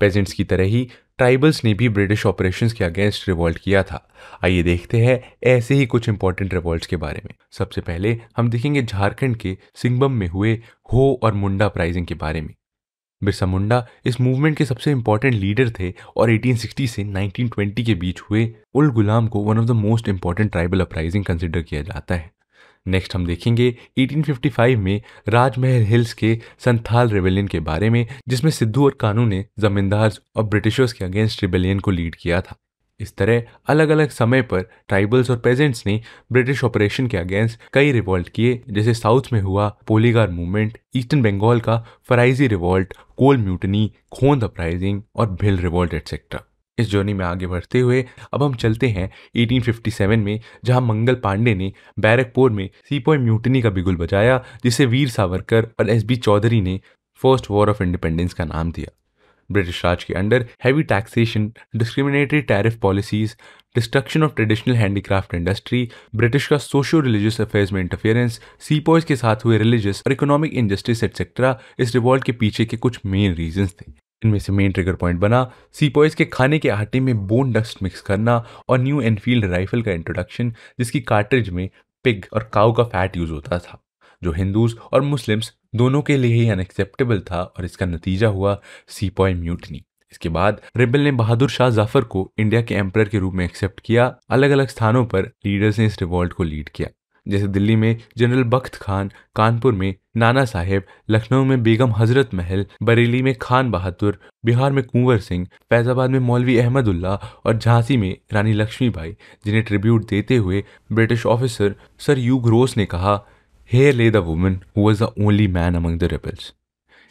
पेजेंट्स की तरह ही ट्राइबल्स ने भी ब्रिटिश ऑपरेशंस के अगेंस्ट रिवॉल्ट किया था। आइए देखते हैं ऐसे ही कुछ इंपॉर्टेंट रिवॉल्ट्स के बारे में। सबसे पहले हम देखेंगे झारखंड के सिंगबम में हुए हो और मुंडा अपराइजिंग के बारे में। बिरसा मुंडा इस मूवमेंट के सबसे इंपॉर्टेंट लीडर थे और 1860 से 1920 के बीच हुए उल गुलाम को one of the most important tribal uprising consider किया जाता है। नेक्स्ट हम देखेंगे 1855 में राजमहल हिल्स के संथाल रेबेलियन के बारे में, जिसमें सिद्धू और कानू ने जमींदार और ब्रिटिशर्स के अगेंस्ट रेबेलियन को लीड किया था। इस तरह अलग अलग समय पर ट्राइबल्स और पेजेंट्स ने ब्रिटिश ऑपरेशन के अगेंस्ट कई रिवॉल्ट किए, जैसे साउथ में हुआ पोलीगार मूवमेंट ईस्टर्न बंगाल का Faraizi revolt Kol mutiny Khond uprising और भिल रिवॉल्ट एटसेट्रा इस जर्नी में आगे बढ़ते हुए अब हम चलते हैं 1857 में, जहाँ मंगल पांडे ने बैरकपुर में सीपॉय म्यूटनी का बिगुल बजाया, जिसे वीर सावरकर और एस बी चौधरी ने फ़र्स्ट वॉर ऑफ़ इंडिपेंडेंस का नाम दिया। ब्रिटिश राज के under heavy taxation discriminatory tariff policies destruction of traditional handicraft industry British का सोशो रिलीजियस अफेयर्स में इंटरफेरेंस सीपॉयज के साथ हुए रिलीजियस और इकोनॉमिक इनजस्टिस एटसेट्रा इस रिवॉल्ट के पीछे के कुछ मेन रीजंस थे इनमें से मेन ट्रिगर पॉइंट बना सीपॉइस के खाने के आटे में बोन डस्ट मिक्स करना और न्यू एनफील्ड राइफल का इंट्रोडक्शन जिसकी कार्ट्रिज में पिग और काउ का फैट यूज़ होता था। जो हिंदूज और मुस्लिम्स दोनों के लिए ही अनएक्सेप्टेबल था और इसका नतीजा हुआ सीपॉय म्यूटनी इसके बाद रिबल ने बहादुर शाह जाफ़र को इंडिया के एम्पर के रूप में एक्सेप्ट किया। अलग अलग स्थानों पर लीडर्स ने इस रिवॉल्ट को लीड किया। जैसे दिल्ली में जनरल बख्त खान, कानपुर में नाना साहेब, लखनऊ में बेगम हज़रत महल, बरेली में खान बहादुर, बिहार में कुंवर सिंह, फैजाबाद में मौलवी अहमदुल्ला और झांसी में रानी लक्ष्मीबाई, जिन्हें ट्रिब्यूट देते हुए British officer Sir Hugh Rose ने कहा here lay the woman who was the only man among the rebels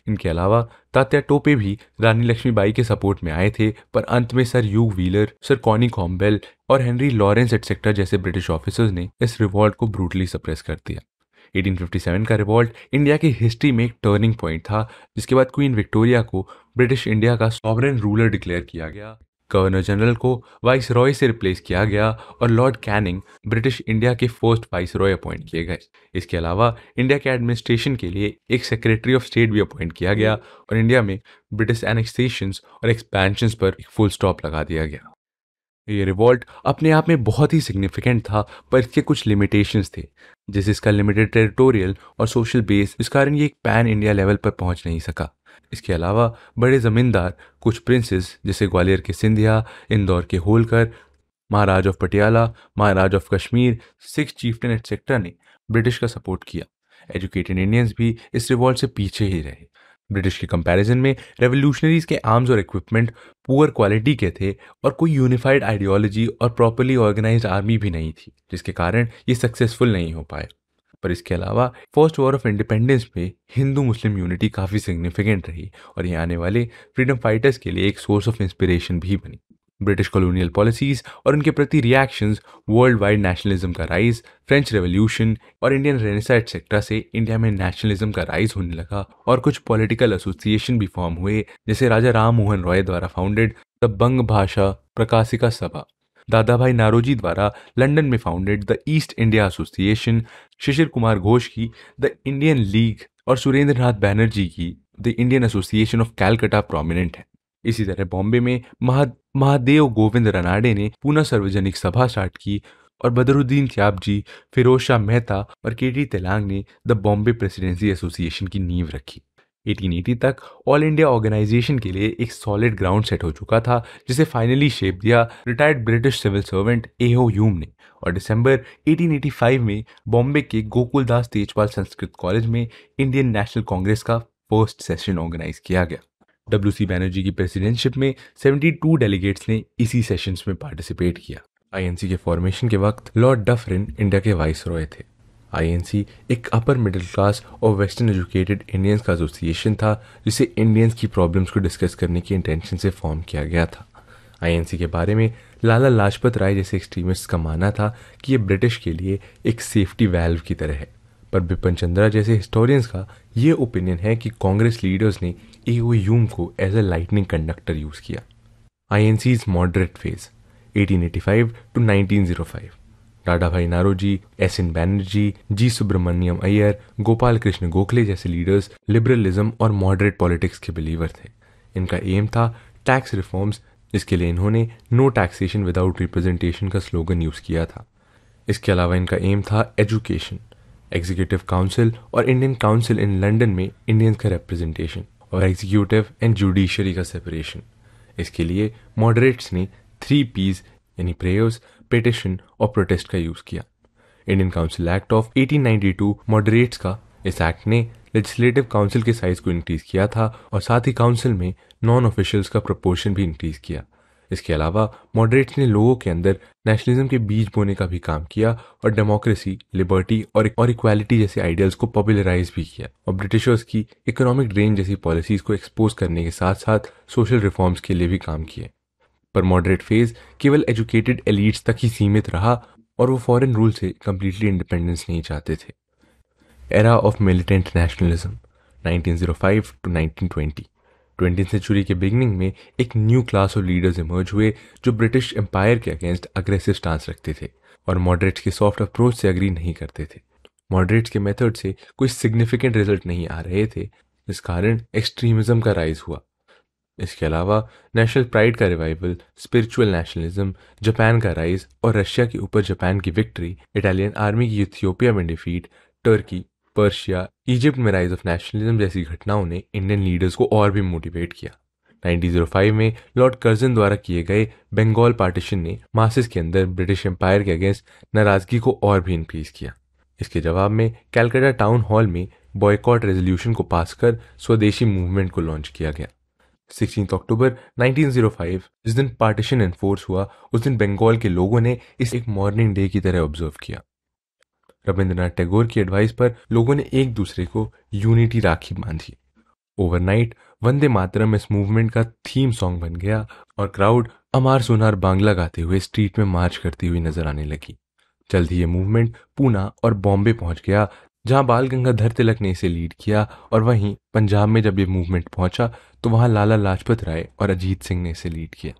इनके अलावा तात्या टोपे भी रानी लक्ष्मीबाई के सपोर्ट में आए थे, पर अंत में sir Hugh Wheeler Sir Colin Campbell और हेनरी लॉरेंस एटसेट्रा जैसे ब्रिटिश ऑफिसर्स ने इस रिवॉल्ट को ब्रूटली सप्रेस कर दिया। 1857 का रिवॉल्ट इंडिया की हिस्ट्री में एक टर्निंग पॉइंट था, जिसके बाद क्वीन विक्टोरिया को ब्रिटिश इंडिया का सॉवरेन रूलर डिक्लेयर किया गया। गवर्नर जनरल को वाइस रॉय से रिप्लेस किया गया और लॉर्ड कैनिंग ब्रिटिश इंडिया के फ़र्स्ट वाइस रॉय अपॉइंट किए गए। इसके अलावा इंडिया के एडमिनिस्ट्रेशन के लिए एक सेक्रेटरी ऑफ़ स्टेट भी अपॉइंट किया गया और इंडिया में ब्रिटिश एनेक्सेशन और एक्सपेंशन पर एक फुल स्टॉप लगा दिया गया। ये रिवॉल्ट अपने आप में बहुत ही सिग्निफिकेंट था, पर इसके कुछ लिमिटेशंस थे, जैसे इसका लिमिटेड टेरिटोरियल और सोशल बेस, इस कारण ये एक पैन इंडिया लेवल पर पहुँच नहीं सका। इसके अलावा बड़े ज़मींदार, कुछ प्रिंसेस जैसे ग्वालियर के सिंधिया, इंदौर के Holkar, Maharaj of Patiala, Maharaj of Kashmir Sikh chieftain et cetera ने ब्रिटिश का सपोर्ट किया। एजुकेटेड इंडियंस भी इस रिवॉल्ट से पीछे ही रहे। ब्रिटिश के कंपैरिजन में रेवोल्यूशनरीज के आर्म्स और इक्विपमेंट पुअर क्वालिटी के थे और कोई यूनिफाइड आइडियोलॉजी और प्रॉपरली ऑर्गेनाइज आर्मी भी नहीं थी, जिसके कारण ये सक्सेसफुल नहीं हो पाए। पर इसके अलावा, फ़र्स्ट वॉर ऑफ़ इंडिपेंडेंस में हिंदू मुस्लिम यूनिटी काफ़ी सिग्निफिकेंट रही और ये आने वाले फ्रीडम फाइटर्स के लिए एक सोर्स ऑफ़ इंस्पिरेशन भी बनी। ब्रिटिश कॉलोनियल पॉलिसीज़ और उनके प्रति रिएक्शंस वर्ल्ड वाइड नेशनलिज्म का राइज, फ्रेंच रेवोल्यूशन और इंडियन रेनेसा एक्सेट्रा से इंडिया में नेशनलिज्म का राइज होने लगा और कुछ पॉलिटिकल एसोसिएशन भी फॉर्म हुए, जैसे राजा राम मोहन रॉय द्वारा फाउंडेड द बंग भाषा प्रकाशिका सभा। दादा भाई नारोजी द्वारा लंदन में founded the East India Association Shishir Kumar Ghosh की द इंडियन लीग और सुरेंद्र नाथ बैनर्जी की the Indian Association of Calcutta prominent है। इसी तरह बॉम्बे में महा महादेव गोविंद रनाडे ने पूना सार्वजनिक सभा स्टार्ट की और बदरुद्दीन त्याबजी फिरोज शाह मेहता और के टी तेलांग ने द बॉम्बे प्रेसिडेंसी एसोसिएशन की नींव रखी। 1880 तक ऑल इंडिया ऑर्गेनाइजेशन के लिए एक सॉलिड ग्राउंड सेट हो चुका था, जिसे फाइनली शेप दिया retired British civil servant A O Hume ने। और दिसंबर 1885 में बॉम्बे के गोकुलदास तेजपाल संस्कृत कॉलेज में इंडियन नेशनल कांग्रेस का फ़र्स्ट सेशन ऑर्गेनाइज किया गया। डब्ल्यू सी बैनर्जी की प्रेसिडेंटशिप में 72 डेलीगेट्स ने इसी सेशंस में पार्टिसिपेट किया। आईएनसी के फॉर्मेशन के वक्त लॉर्ड डफरिन इंडिया के वाइस रॉय थे। आईएनसी एक अपर मिडिल क्लास और वेस्टर्न एजुकेटेड इंडियंस का एसोसिएशन था, जिसे इंडियंस की प्रॉब्लम्स को डिस्कस करने की इंटेंशन से फॉर्म किया गया था। आईएनसी के बारे में लाला लाजपत राय जैसे एक्सट्रीमिस्ट का मानना था कि ये ब्रिटिश के लिए एक सेफ्टी वैल्व की तरह है। पर बिपिन चंद्रा जैसे हिस्टोरियंस का ये ओपिनियन है कि कांग्रेस लीडर्स ने एओ यूम को as a lightning conductor use किया। I N C's moderate phase 1885 to 1905 Dadabhai Naoroji S N Banerjee, G Subramania Iyer Gopal Krishna Gokhale जैसे लीडर्स लिबरलिज्म और मॉडरेट पॉलिटिक्स के बिलीवर थे। इनका एम था tax reforms जिसके लिए इन्होंने नो टैक्सेशन विदाउट रिप्रेजेंटेशन का स्लोगन यूज़ किया था। इसके अलावा इनका एम था एजुकेशन एग्जीक्यूटिव काउंसिल और इंडियन काउंसिल इन लंदन में इंडियंस का रिप्रेजेंटेशन और एग्जीक्यूटिव एंड जुडिशरी का सेपरेशन इसके लिए मॉडरेट्स ने थ्री पीज यानी प्रेयर्स पिटिशन और प्रोटेस्ट का यूज़ किया Indian council act of 1892 moderates का इस एक्ट ने लेजिस्लेटिव काउंसिल के साइज़ को इंक्रीज किया था और साथ ही काउंसिल में नॉन ऑफिशियल्स का प्रपोर्शन भी इंक्रीज किया इसके अलावा मॉडरेट्स ने लोगों के अंदर नेशनलिज्म के बीज बोने का भी काम किया और डेमोक्रेसी लिबर्टी और और इक्वालिटी जैसे आइडियल्स को पॉपुलराइज भी किया और ब्रिटिशर्स की इकोनॉमिक ड्रेन जैसी पॉलिसीज़ को एक्सपोज करने के साथ साथ सोशल रिफॉर्म्स के लिए भी काम किए पर मॉडरेट फ़ेज़ केवल एजुकेटेड एलिट्स तक ही सीमित रहा और वो फॉरेन रूल से कम्प्लीटली इंडिपेंडेंस नहीं चाहते थे। Era of militant nationalism 1905 to 1920 twenty century के बिगनिंग में एक new class of leaders emerge हुए जो ब्रिटिश एम्पायर के अगेंस्ट अग्रेसिव स्टांस रखते थे और मॉडरेट्स के सॉफ्ट अप्रोच से अग्री नहीं करते थे। मॉडरेट्स के मेथड से कोई सिग्निफिकेंट रिज़ल्ट नहीं आ रहे थे, जिस कारण एक्सट्रीमिज्म का राइज हुआ। इसके अलावा नेशनल प्राइड का रिवाइवल, स्पिरिचुअल नेशनलिज्म, जापान का राइज और रशिया के ऊपर जापान की विक्ट्री, इटालियन आर्मी की इथियोपिया में डिफीट, टर्की, पर्शिया, इजिप्ट में राइज ऑफ़ नेशनलिज्म जैसी घटनाओं ने इंडियन लीडर्स को और भी मोटिवेट किया। 1905 में लॉर्ड कर्जन द्वारा किए गए बंगाल पार्टीशन ने मासिस के अंदर ब्रिटिश एम्पायर के अगेंस्ट नाराज़गी को और भी इंक्रीज किया। इसके जवाब में कैलकाटा टाउन हॉल में बॉयकॉट रेजोल्यूशन को पास कर स्वदेशी मूवमेंट को लॉन्च किया गया। 16 अक्टूबर 1905 जिस दिन पार्टीशन एनफोर्स हुआ, उस दिन बंगाल के लोगों ने इस एक मॉर्निंग डे की तरह ऑब्ज़र्व किया। रविंद्रनाथ टैगोर की एडवाइस पर लोगों ने एक दूसरे को यूनिटी राखी बांधी। ओवरनाइट वंदे मातरम इस मूवमेंट का थीम सॉन्ग बन गया और क्राउड अमार सोनार बांग्ला गाते हुए स्ट्रीट में मार्च करती हुई नज़र आने लगी। जल्द ही ये मूवमेंट पूना और बॉम्बे पहुँच गया जहाँ बाल गंगाधर तिलक ने इसे लीड किया और वहीं पंजाब में जब ये मूवमेंट पहुँचा तो वहाँ लाला लाजपत राय और अजीत सिंह ने इसे लीड किया।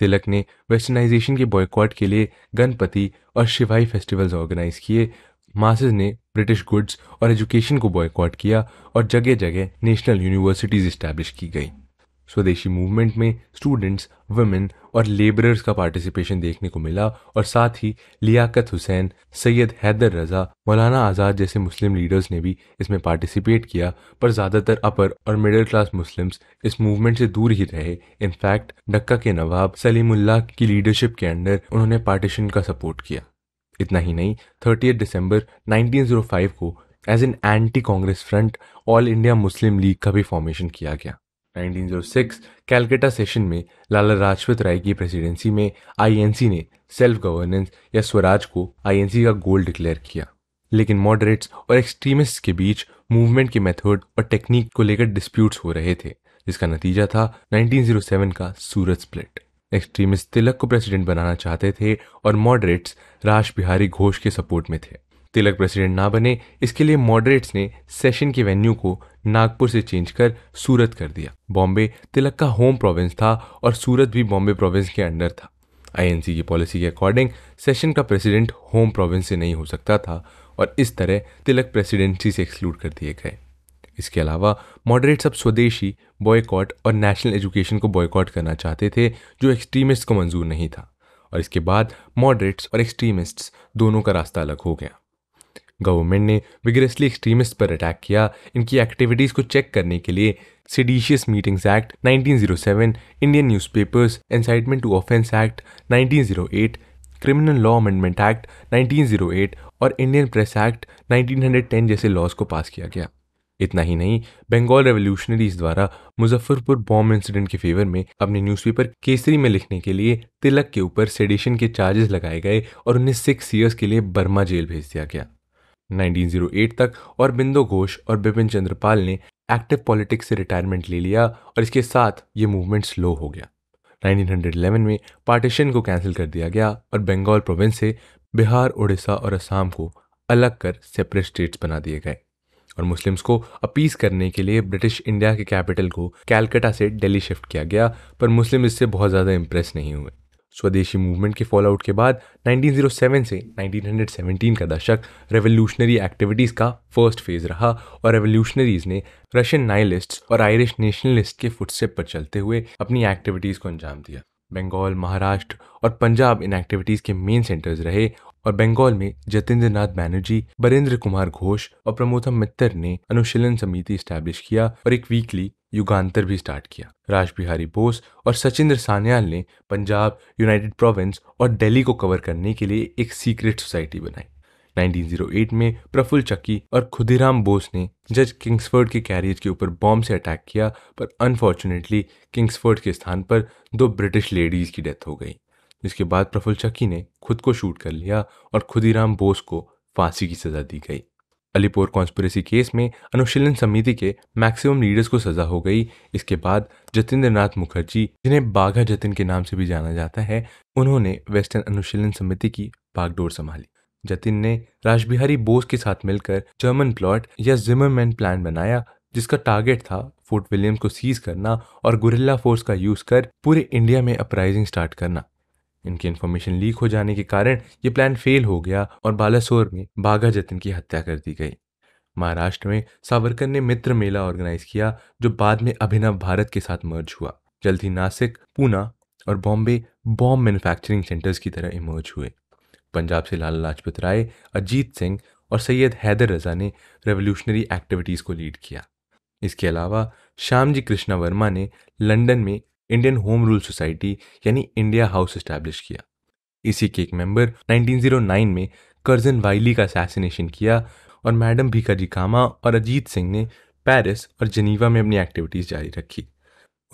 तिलक ने वेस्टर्नाइजेशन के बॉयकॉट के लिए गणपति और शिवाई फेस्टिवल्स ऑर्गेनाइज किए। मासेज ने ब्रिटिश गुड्स और एजुकेशन को बॉयकॉट किया और जगह जगह नेशनल यूनिवर्सिटीज इस्टेब्लिश की गई। स्वदेशी मूवमेंट में स्टूडेंट्स वुमेन और लेबरर्स का पार्टिसिपेशन देखने को मिला और साथ ही लियाकत हुसैन, सैयद हैदर रजा, मौलाना आज़ाद जैसे मुस्लिम लीडर्स ने भी इसमें पार्टिसिपेट किया, पर ज़्यादातर अपर और मिडिल क्लास मुस्लिम्स इस मूवमेंट से दूर ही रहे। इनफैक्ट डक्का के नवाब सलीमुल्लाह की लीडरशिप के अंडर उन्होंने पार्टीशन का सपोर्ट किया। इतना ही नहीं थर्टी दिसंबर 1905 को as an anti Congress front All India Muslim League का भी फॉर्मेशन किया गया। 1906 कैलकाटा सेशन में लाला राजपत राय की प्रेसिडेंसी में आईएनसी ने सेल्फ गवर्नेंस या स्वराज को आईएनसी का गोल डिक्लेयर किया। लेकिन मॉडरेट्स और एक्सट्रीमिस्ट के बीच मूवमेंट के मेथड और टेक्निक को लेकर डिस्प्यूट्स हो रहे थे, जिसका नतीजा था 1907 का सूरत स्प्लिट एक्सट्रीमिस्ट तिलक को प्रेसिडेंट बनाना चाहते थे और मॉडरेट्स राज बिहारी घोष के सपोर्ट में थे। तिलक प्रेसिडेंट ना बने, इसके लिए मॉडरेट्स ने सेशन के वेन्यू को नागपुर से चेंज कर सूरत कर दिया। बॉम्बे तिलक का होम प्रोविंस था और सूरत भी बॉम्बे प्रोविंस के अंडर था। आईएनसी की पॉलिसी के अकॉर्डिंग सेशन का प्रेसिडेंट होम प्रोविंस से नहीं हो सकता था और इस तरह तिलक प्रेसिडेंसी से एक्सक्लूड कर दिए गए। इसके अलावा मॉडरेट्स अब स्वदेशी बॉयकॉट और नेशनल एजुकेशन को बॉयकॉट करना चाहते थे, जो एक्सट्रीमिस्ट को मंजूर नहीं था। और इसके बाद मॉडरेट्स और एक्सट्रीमिस्ट्स दोनों का रास्ता अलग हो गया। गवर्नमेंट ने विग्रेसली एक्सट्रीमिस्ट पर अटैक किया। इनकी एक्टिविटीज़ को चेक करने के लिए seditious meetings act 1907, Indian newspapers, incitement to offence act 1908, criminal law amendment act 1908 और इंडियन प्रेस एक्ट 1910 जैसे लॉज को पास किया गया। इतना ही नहीं बंगाल रेवोल्यूशनरीज द्वारा मुजफ्फरपुर बॉम्ब इंसिडेंट के फेवर में अपने न्यूज़पेपर केसरी में लिखने के लिए तिलक के ऊपर सेडिशन के चार्जेस लगाए गए और उन्हें सिक्स ईयर्स के लिए बर्मा जेल भेज दिया गया। 1908 तक और बिंदु घोष और बिपिन चंद्रपाल ने एक्टिव पॉलिटिक्स से रिटायरमेंट ले लिया और इसके साथ ये मूवमेंट स्लो हो गया। 1911 में पार्टीशन को कैंसिल कर दिया गया और बंगाल प्रोविंस से बिहार उड़ीसा और असम को अलग कर सेपरेट स्टेट्स बना दिए गए और मुस्लिम्स को अपीस करने के लिए ब्रिटिश इंडिया के कैपिटल को कैलकाटा से दिल्ली शिफ्ट किया गया, पर मुस्लिम इससे बहुत ज़्यादा इम्प्रेस नहीं हुए। स्वदेशी मूवमेंट के फॉलोआउट के बाद 1907 से 1917 का दशक रेवोल्यूशनरी एक्टिविटीज़ का फ़र्स्ट फ़ेज़ रहा और रेवोल्यूशनरीज ने रशियन नाइलिस्ट्स और आयरिश नेशनलिस्ट के फुटस्टेप पर चलते हुए अपनी एक्टिविटीज़ को अंजाम दिया। बंगाल महाराष्ट्र और पंजाब इन एक्टिविटीज़ के मेन सेंटर्स रहे और बंगाल में जतेंद्र नाथ बैनर्जी, बरेंद्र कुमार घोष और प्रमोथम मित्तर ने अनुशीलन समिति स्टैब्लिश किया और एक वीकली युगांतर भी स्टार्ट किया। राज बिहारी बोस और सचिंद्र सान्याल ने पंजाब, यूनाइटेड प्रोविंस और दिल्ली को कवर करने के लिए एक सीक्रेट सोसाइटी बनाई। 1908 में प्रफुल्ल चक्की और खुदीराम बोस ने जज किंग्सफर्ड के कैरियर के ऊपर बॉम्ब से अटैक किया, पर अनफॉर्चुनेटली किंग्सफर्ड के स्थान पर दो ब्रिटिश लेडीज़ की डेथ हो गई। जिसके बाद प्रफुल्ल चक्की ने खुद को शूट कर लिया और खुदीराम बोस को फांसी की सजा दी गई। अलीपुर कॉन्स्परेसी केस में अनुशीलन समिति के मैक्सिमम लीडर्स को सजा हो गई। इसके बाद जतेंद्र नाथ मुखर्जी, जिन्हें बाघा जतिन के नाम से भी जाना जाता है, उन्होंने वेस्टर्न अनुशीलन समिति की बागडोर संभाली। जतिन ने राजबिहारी बोस के साथ मिलकर जर्मन प्लॉट या जिमरमैन प्लान बनाया, जिसका टारगेट था फोर्ट विलियम को सीज करना और गुरिल्ला फोर्स का यूज़ कर पूरे इंडिया में अपराइजिंग स्टार्ट करना। इनकी इन्फॉर्मेशन लीक हो जाने के कारण ये प्लान फेल हो गया और बालासोर में बाघा जतिन की हत्या कर दी गई। महाराष्ट्र में सावरकर ने मित्र मेला ऑर्गेनाइज किया, जो बाद में अभिनव भारत के साथ मर्ज हुआ। जल्द ही नासिक, पूना और बॉम्बे बॉम्ब मैन्युफैक्चरिंग सेंटर्स की तरह इमर्ज हुए। पंजाब से लाला लाजपत राय, अजीत सिंह और सैयद हैदर रजा ने रेवोल्यूशनरी एक्टिविटीज़ को लीड किया। इसके अलावा श्यामजी कृष्णा वर्मा ने लंदन में इंडियन होम रूल सोसाइटी यानी इंडिया हाउस इस्टेब्लिश किया। इसी के एक मेंबर 1909 में कर्जन वाइली का असैसिनेशन किया और मैडम भीखाजी कामा और अजीत सिंह ने पेरिस और जनीवा में अपनी एक्टिविटीज़ जारी रखी।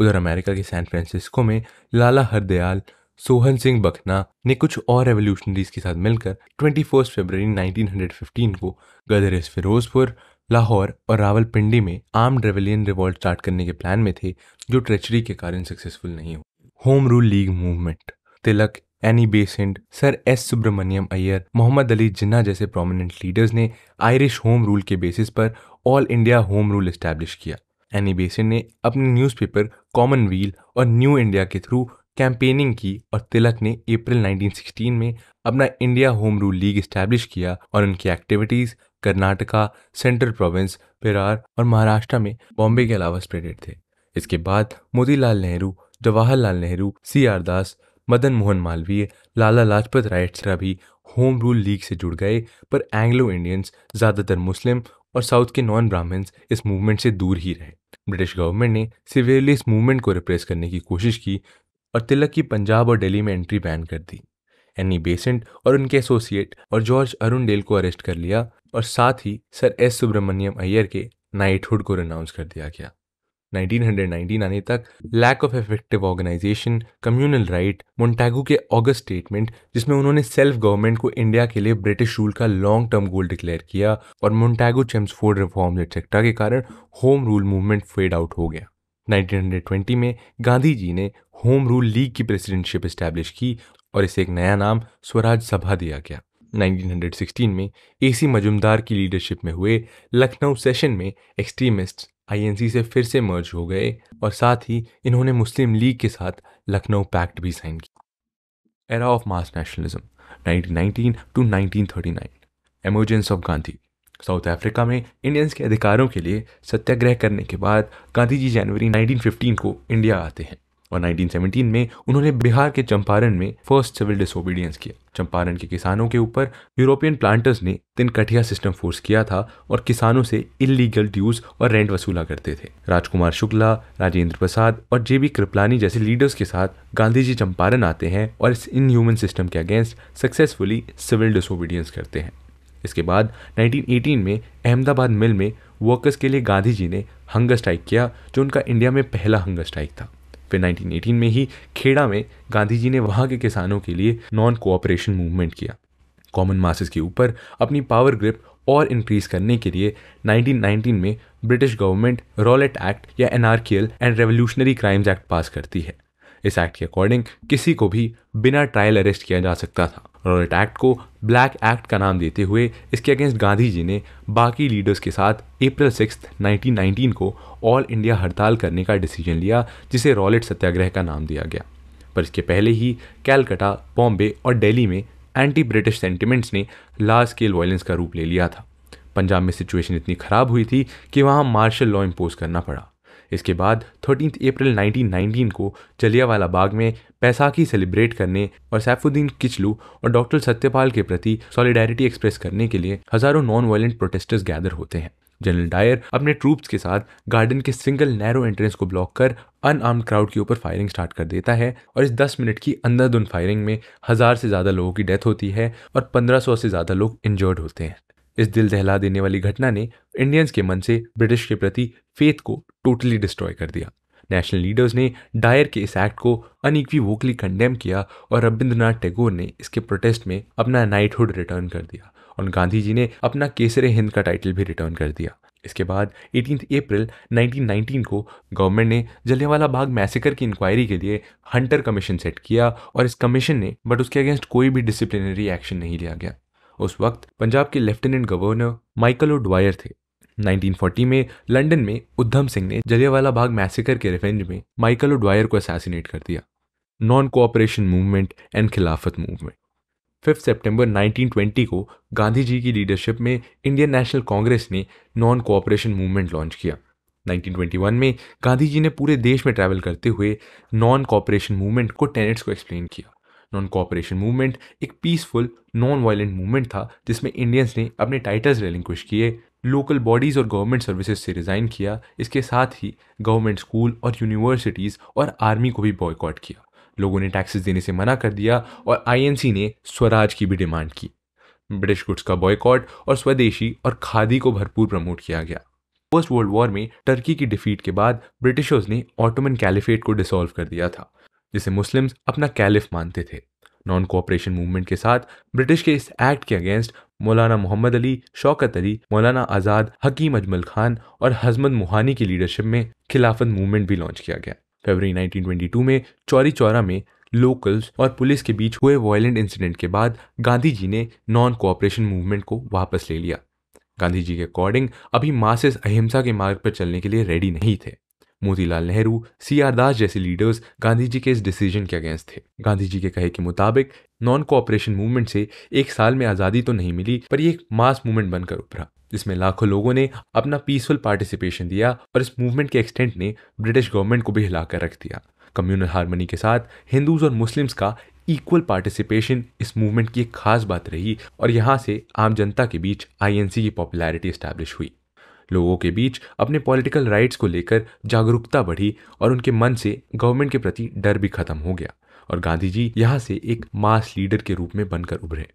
उधर अमेरिका के सैन फ्रांसिस्को में लाला हरदयाल सोहन सिंह बखना ने कुछ और रेवोल्यूशनरीज के साथ मिलकर ट्वेंटी फ़र्स्ट फेबररी 1915 को गदर फिरोजपुर लाहौर और रावलपिंडी में आर्म्ड रेवलियन रिवॉल्ट स्टार्ट करने के प्लान में थे, जो ट्रेचरी के कारण सक्सेसफुल नहीं हो home rule league movement Tilak Annie Besant Sir S Subramania Iyer Mohammad Ali Jinnah जैसे प्रोमिनेंट लीडर्स ने आयरिश होम रूल के बेसिस पर all India home rule establish किया। एनी बेसेंट ने अपने न्यूज़पेपर कॉमन और न्यू इंडिया के through campaigning की और तिलक ने अप्रैल 1916 में अपना India home rule league establish किया और उनकी एक्टिविटीज़ कर्नाटका, सेंट्रल प्रोविंस बिरार और महाराष्ट्र में बॉम्बे के अलावा स्प्रेडेड थे। इसके बाद मोतीलाल नेहरू, जवाहरलाल नेहरू सी आर दास, मदन मोहन मालवीय, लाला लाजपत राय भी होम रूल लीग से जुड़ गए, पर एंग्लो इंडियंस, ज़्यादातर मुस्लिम और साउथ के नॉन ब्राह्मण्स इस मूवमेंट से दूर ही रहे। ब्रिटिश गवर्नमेंट ने सिवियरली इस मूवमेंट को रिप्रेस करने की कोशिश की और तिलक की पंजाब और दिल्ली में एंट्री बैन कर दी। एनी बेसेंट और उनके एसोसिएट और जॉर्ज अरुण डेल को अरेस्ट कर लिया और साथ ही सर एस सुब्रमण्यम अय्यर के नाइटहुड को रिनाउंस कर दिया गया। 1919 आने तक lack of effective organisation communal riot Montagu के ऑगस्ट स्टेटमेंट जिसमें उन्होंने सेल्फ गवर्नमेंट को इंडिया के लिए ब्रिटिश रूल का लॉन्ग टर्म गोल डिक्लेयर किया और मोन्टैगू चेम्सफोर्ड रिफॉर्म एक्सेट्रा के कारण home rule movement fade out हो गया। 1920 में गांधी जी ने होम रूल लीग की प्रेसिडेंटशिप इस्टेब्लिश की और इसे एक नया नाम स्वराज सभा दिया गया। 1916 में एसी मजुमदार की लीडरशिप में हुए, लखनऊ सेशन में एक्सट्रीमिस्ट आईएनसी से फिर से मर्ज हो गए और साथ ही इन्होंने मुस्लिम लीग के साथ लखनऊ पैक्ट भी साइन किया। Era of mass nationalism 1919 to 1939 emergence of Gandhi South Africa में इंडियंस के अधिकारों के लिए सत्याग्रह करने के बाद गांधी जी जनवरी 1915 को इंडिया आते हैं। और 1917 में उन्होंने बिहार के चंपारण में फ़र्स्ट सिविल डिसोबीडियंस किया। चंपारण के किसानों के ऊपर यूरोपियन प्लांटर्स ने तिनकठिया सिस्टम फोर्स किया था और किसानों से इलीगल ड्यूज और रेंट वसूला करते थे। राजकुमार शुक्ला, राजेंद्र प्रसाद और जे बी कृपलानी जैसे लीडर्स के साथ गांधी जी चंपारण आते हैं और इस इनह्यूमन सिस्टम के अगेंस्ट सक्सेसफुली सिविल डिसोबीडियंस करते हैं। इसके बाद 1918 में अहमदाबाद मिल में वर्कर्स के लिए गांधी जी ने हंगर स्ट्राइक किया, जो उनका इंडिया में पहला हंगर स्ट्राइक था। फिर 1918 में ही खेड़ा में गांधी जी ने वहाँ के किसानों के लिए नॉन कोऑपरेशन मूवमेंट किया। कॉमन मासेस के ऊपर अपनी पावर ग्रिप और इंक्रीज करने के लिए 1919 में ब्रिटिश गवर्नमेंट रॉलेट एक्ट या anarchical and revolutionary crimes act pass करती है। इस एक्ट के अकॉर्डिंग किसी को भी बिना ट्रायल अरेस्ट किया जा सकता था। रॉलेट एक्ट को ब्लैक एक्ट का नाम देते हुए इसके अगेंस्ट गांधी जी ने बाकी लीडर्स के साथ अप्रैल सिक्स 1919 को ऑल इंडिया हड़ताल करने का डिसीज़न लिया, जिसे रॉलेट सत्याग्रह का नाम दिया गया। पर इसके पहले ही कैलकटा, बॉम्बे और दिल्ली में एंटी ब्रिटिश सेंटिमेंट्स ने लार्ज स्केल वायलेंस का रूप ले लिया था। पंजाब में सिचुएशन इतनी ख़राब हुई थी कि वहाँ मार्शल लॉ इम्पोज करना पड़ा। इसके बाद थर्टीन अप्रैल 1919 को जलियावाला बाग में बैसाखी सेलिब्रेट करने और सैफुद्दीन किचलू और डॉक्टर सत्यपाल के प्रति सॉलिडारिटी एक्सप्रेस करने के लिए हज़ारों नॉन वायलेंट प्रोटेस्टर्स गैदर होते हैं। जनरल डायर अपने ट्रूप्स के साथ गार्डन के सिंगल नैरो एंट्रेंस को ब्लॉक कर अनआर्म्ड क्राउड के ऊपर फायरिंग स्टार्ट कर देता है और इस 10 मिनट की अंधाधुंध फायरिंग में हज़ार से ज़्यादा लोगों की डेथ होती है और 1500 से ज़्यादा लोग इंजर्ड होते हैं। इस दिल दहला देने वाली घटना ने इंडियंस के मन से ब्रिटिश के प्रति फेथ को टोटली डिस्ट्रॉय कर दिया। नेशनल लीडर्स ने डायर के इस एक्ट को अनइक्वी वोकली कंडेम किया और रविंद्रनाथ टैगोर ने इसके प्रोटेस्ट में अपना नाइटहुड रिटर्न कर दिया और गांधी जी ने अपना केसरे हिंद का टाइटल भी रिटर्न कर दिया। इसके बाद 18 अप्रैल 1919 को गवर्नमेंट ने जलियांवाला बाग मैसेकर की इंक्वायरी के लिए हंटर कमीशन सेट किया और इस कमीशन ने बट उसके अगेंस्ट कोई भी डिसिप्लिनरी एक्शन नहीं लिया गया। उस वक्त पंजाब के लेफ्टिनेंट गवर्नर माइकल ओडवायर थे। 1940 में लंदन में उद्धम सिंह ने जलियावाला बाग मैसेकर के रिवेंज में माइकल ओडवायर को असैसिनेट कर दिया। Non cooperation movement and Khilafat movement fifth सितंबर 1920 को गांधी जी की लीडरशिप में इंडियन नेशनल कांग्रेस ने नॉन कोऑपरेशन मूवमेंट लॉन्च किया 1921 में गांधी जी ने पूरे देश में ट्रैवल करते हुए नॉन कोऑपरेशन मूवमेंट को टेनेट्स को एक्सप्लेन किया। नॉन कोऑपरेशन मूवमेंट एक पीसफुल नॉन वायलेंट मूवमेंट था जिसमें इंडियंस ने अपने टाइटल्स रेलिंक्विश किए। लोकल बॉडीज़ और गवर्नमेंट सर्विसेज़ से रिज़ाइन किया। इसके साथ ही गवर्नमेंट स्कूल और यूनिवर्सिटीज़ और आर्मी को भी बॉयकॉट किया। लोगों ने टैक्सेस देने से मना कर दिया और आईएनसी ने स्वराज की भी डिमांड की। ब्रिटिश गुड्स का बॉयकॉट और स्वदेशी और खादी को भरपूर प्रमोट किया गया। फ़र्स्ट वर्ल्ड वॉर में टर्की की डिफीट के बाद ब्रिटिशर्स ने ऑटोमन कैलिफेट को डिसॉल्व कर दिया था, जिसे मुस्लिम्स अपना कैलिफ मानते थे। नॉन कोऑपरेशन मूवमेंट के साथ ब्रिटिश के इस एक्ट के अगेंस्ट मौलाना मोहम्मद अली, शौकत अली, मौलाना आज़ाद हकीम अजमल खान और हजमत मुहानी की लीडरशिप में खिलाफत मूवमेंट भी लॉन्च किया गया। फरवरी 1922 में चौरी चौरा में लोकल्स और पुलिस के बीच हुए वायलेंट इंसिडेंट के बाद गांधी जी ने नॉन कोऑपरेशन मूवमेंट को वापस ले लिया। गांधी जी के अकॉर्डिंग अभी मासेस अहिंसा के मार्ग पर चलने के लिए रेडी नहीं थे। मोतीलाल नेहरू, सी आर दास जैसे लीडर्स गांधी जी के इस डिसीज़न के अगेंस्ट थे। गांधी जी के कहे के मुताबिक नॉन कोऑपरेशन मूवमेंट से एक साल में आज़ादी तो नहीं मिली, पर ये एक मास मूवमेंट बनकर उभरा, जिसमें लाखों लोगों ने अपना पीसफुल पार्टिसिपेशन दिया और इस मूवमेंट के एक्सटेंट ने ब्रिटिश गवर्नमेंट को भी हिलाकर रख दिया। कम्युनल हारमोनी के साथ हिंदूज और मुस्लिम्स का इक्वल पार्टिसिपेशन इस मूवमेंट की एक खास बात रही और यहाँ से आम जनता के बीच आईएनसी की पॉपुलैरिटी इस्टेब्लिश हुई। लोगों के बीच अपने पॉलिटिकल राइट्स को लेकर जागरूकता बढ़ी और उनके मन से गवर्नमेंट के प्रति डर भी खत्म हो गया। और गांधी जी यहाँ से एक मास लीडर के रूप में बनकर उभरे।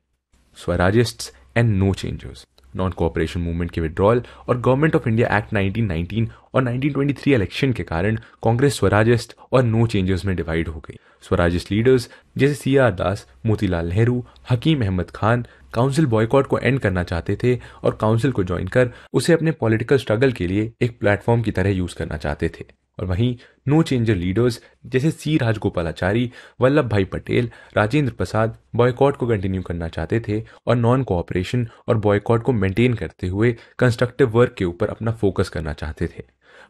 Swarajists and no changers non cooperation movement के विड्रॉल और गवर्नमेंट ऑफ़ इंडिया एक्ट 1919 और 1923 इलेक्शन के कारण कांग्रेस स्वराजिस्ट और नो चेंजेस में डिवाइड हो गई। स्वराजिस्ट लीडर्स जैसे C R Das, Motilal Nehru, Hakim Ahmad Khan council boycott को एंड करना चाहते थे और काउंसिल को ज्वाइन कर उसे अपने पॉलिटिकल स्ट्रगल के लिए एक प्लेटफॉर्म की तरह यूज़ करना चाहते थे। और वहीं नो चेंजर लीडर्स जैसे सी राजगोपालाचारी, वल्लभ भाई पटेल, राजेंद्र प्रसाद बॉयकॉट को कंटिन्यू करना चाहते थे और नॉन कोऑपरेशन और बॉयकॉट को मेंटेन करते हुए कंस्ट्रक्टिव वर्क के ऊपर अपना फोकस करना चाहते थे।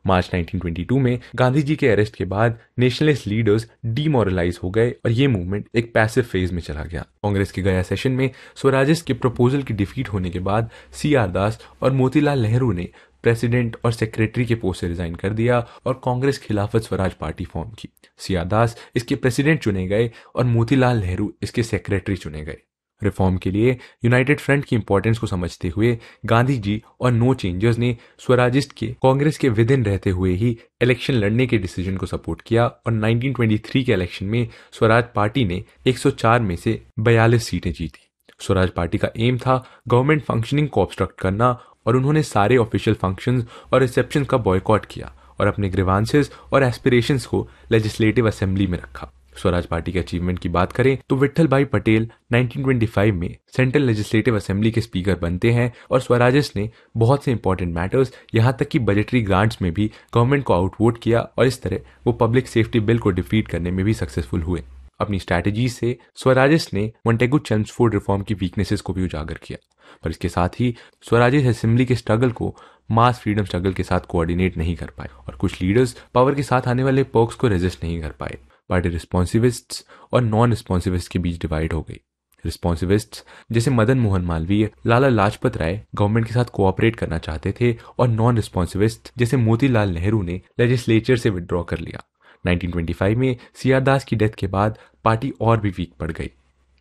मार्च 1922 में गांधी जी के अरेस्ट के बाद नेशनलिस्ट लीडर्स डीमोरलाइज हो गए और ये मूवमेंट एक पैसिव फ़ेज़ में चला गया। कांग्रेस के गया सेशन में स्वराजिस्ट के प्रपोजल की डिफीट होने के बाद सी आर दास और मोतीलाल नेहरू ने प्रेसिडेंट और सेक्रेटरी के पोस्ट से रिजाइन कर दिया और कांग्रेस खिलाफत स्वराज पार्टी फॉर्म की। सिया दास इसके प्रेसिडेंट चुने गए और मोतीलाल नेहरू इसके सेक्रेटरी चुने गए। रिफॉर्म के लिए यूनाइटेड फ्रंट की इंपॉर्टेंस को समझते हुए गांधी जी और नो चेंजर्स ने स्वराजिस्ट के, कांग्रेस के विद इन रहते हुए ही इलेक्शन लड़ने के डिसीज़न को सपोर्ट किया और 1923 के इलेक्शन में स्वराज पार्टी ने 104 में से 42 सीटें जीती। स्वराज पार्टी का एम था गवर्नमेंट फंक्शनिंग को ऑब्स्ट्रक्ट करना और उन्होंने सारे ऑफिशियल फ़ंक्शंस और रिसेप्शन का बॉयकॉट किया और अपने ग्रीवांसेस और एस्पिरेशंस को लेजिस्लेटिव असेंबली में रखा। स्वराज पार्टी के अचीवमेंट की बात करें तो विठल भाई पटेल 1925 में सेंट्रल लेजिस्लेटिव असेंबली के स्पीकर बनते हैं और स्वराजस ने बहुत से इंपॉर्टेंट मैटर्स यहाँ तक कि बजटरी ग्रांट्स में भी गवर्नमेंट को आउटवोट किया और इस तरह वो पब्लिक सेफ्टी बिल को डिफीट करने में भी सक्सेसफुल हुए। अपनी स्ट्रैटेजी से स्वराजस ने मोन्टेगू चंद्रफोर्ड रिफॉर्म की वीकनेसेस को भी उजागर किया। पर इसके साथ ही स्वराज्य असेंबली के स्ट्रगल को मास फ्रीडम स्ट्रगल के साथ कोऑर्डिनेट नहीं कर पाए और कुछ लीडर्स पावर के साथ आने वाले पर्क्स को रेजिस्ट नहीं कर पाए। पार्टी रिस्पॉन्सिविस्ट और नॉन रिस्पॉन्सिविस्ट के बीच डिवाइड हो गई। रिस्पॉन्सिविस्ट जैसे मदन मोहन मालवीय, लाला लाजपत राय गवर्नमेंट के साथ कोऑपरेट करना चाहते थे और नॉन रिस्पॉन्सिविस्ट जैसे मोतीलाल नेहरू ने लेजिस्लेचर से विड्रॉ कर लिया। 1925 में सियादास की डेथ के बाद पार्टी और भी वीक पड़ गई।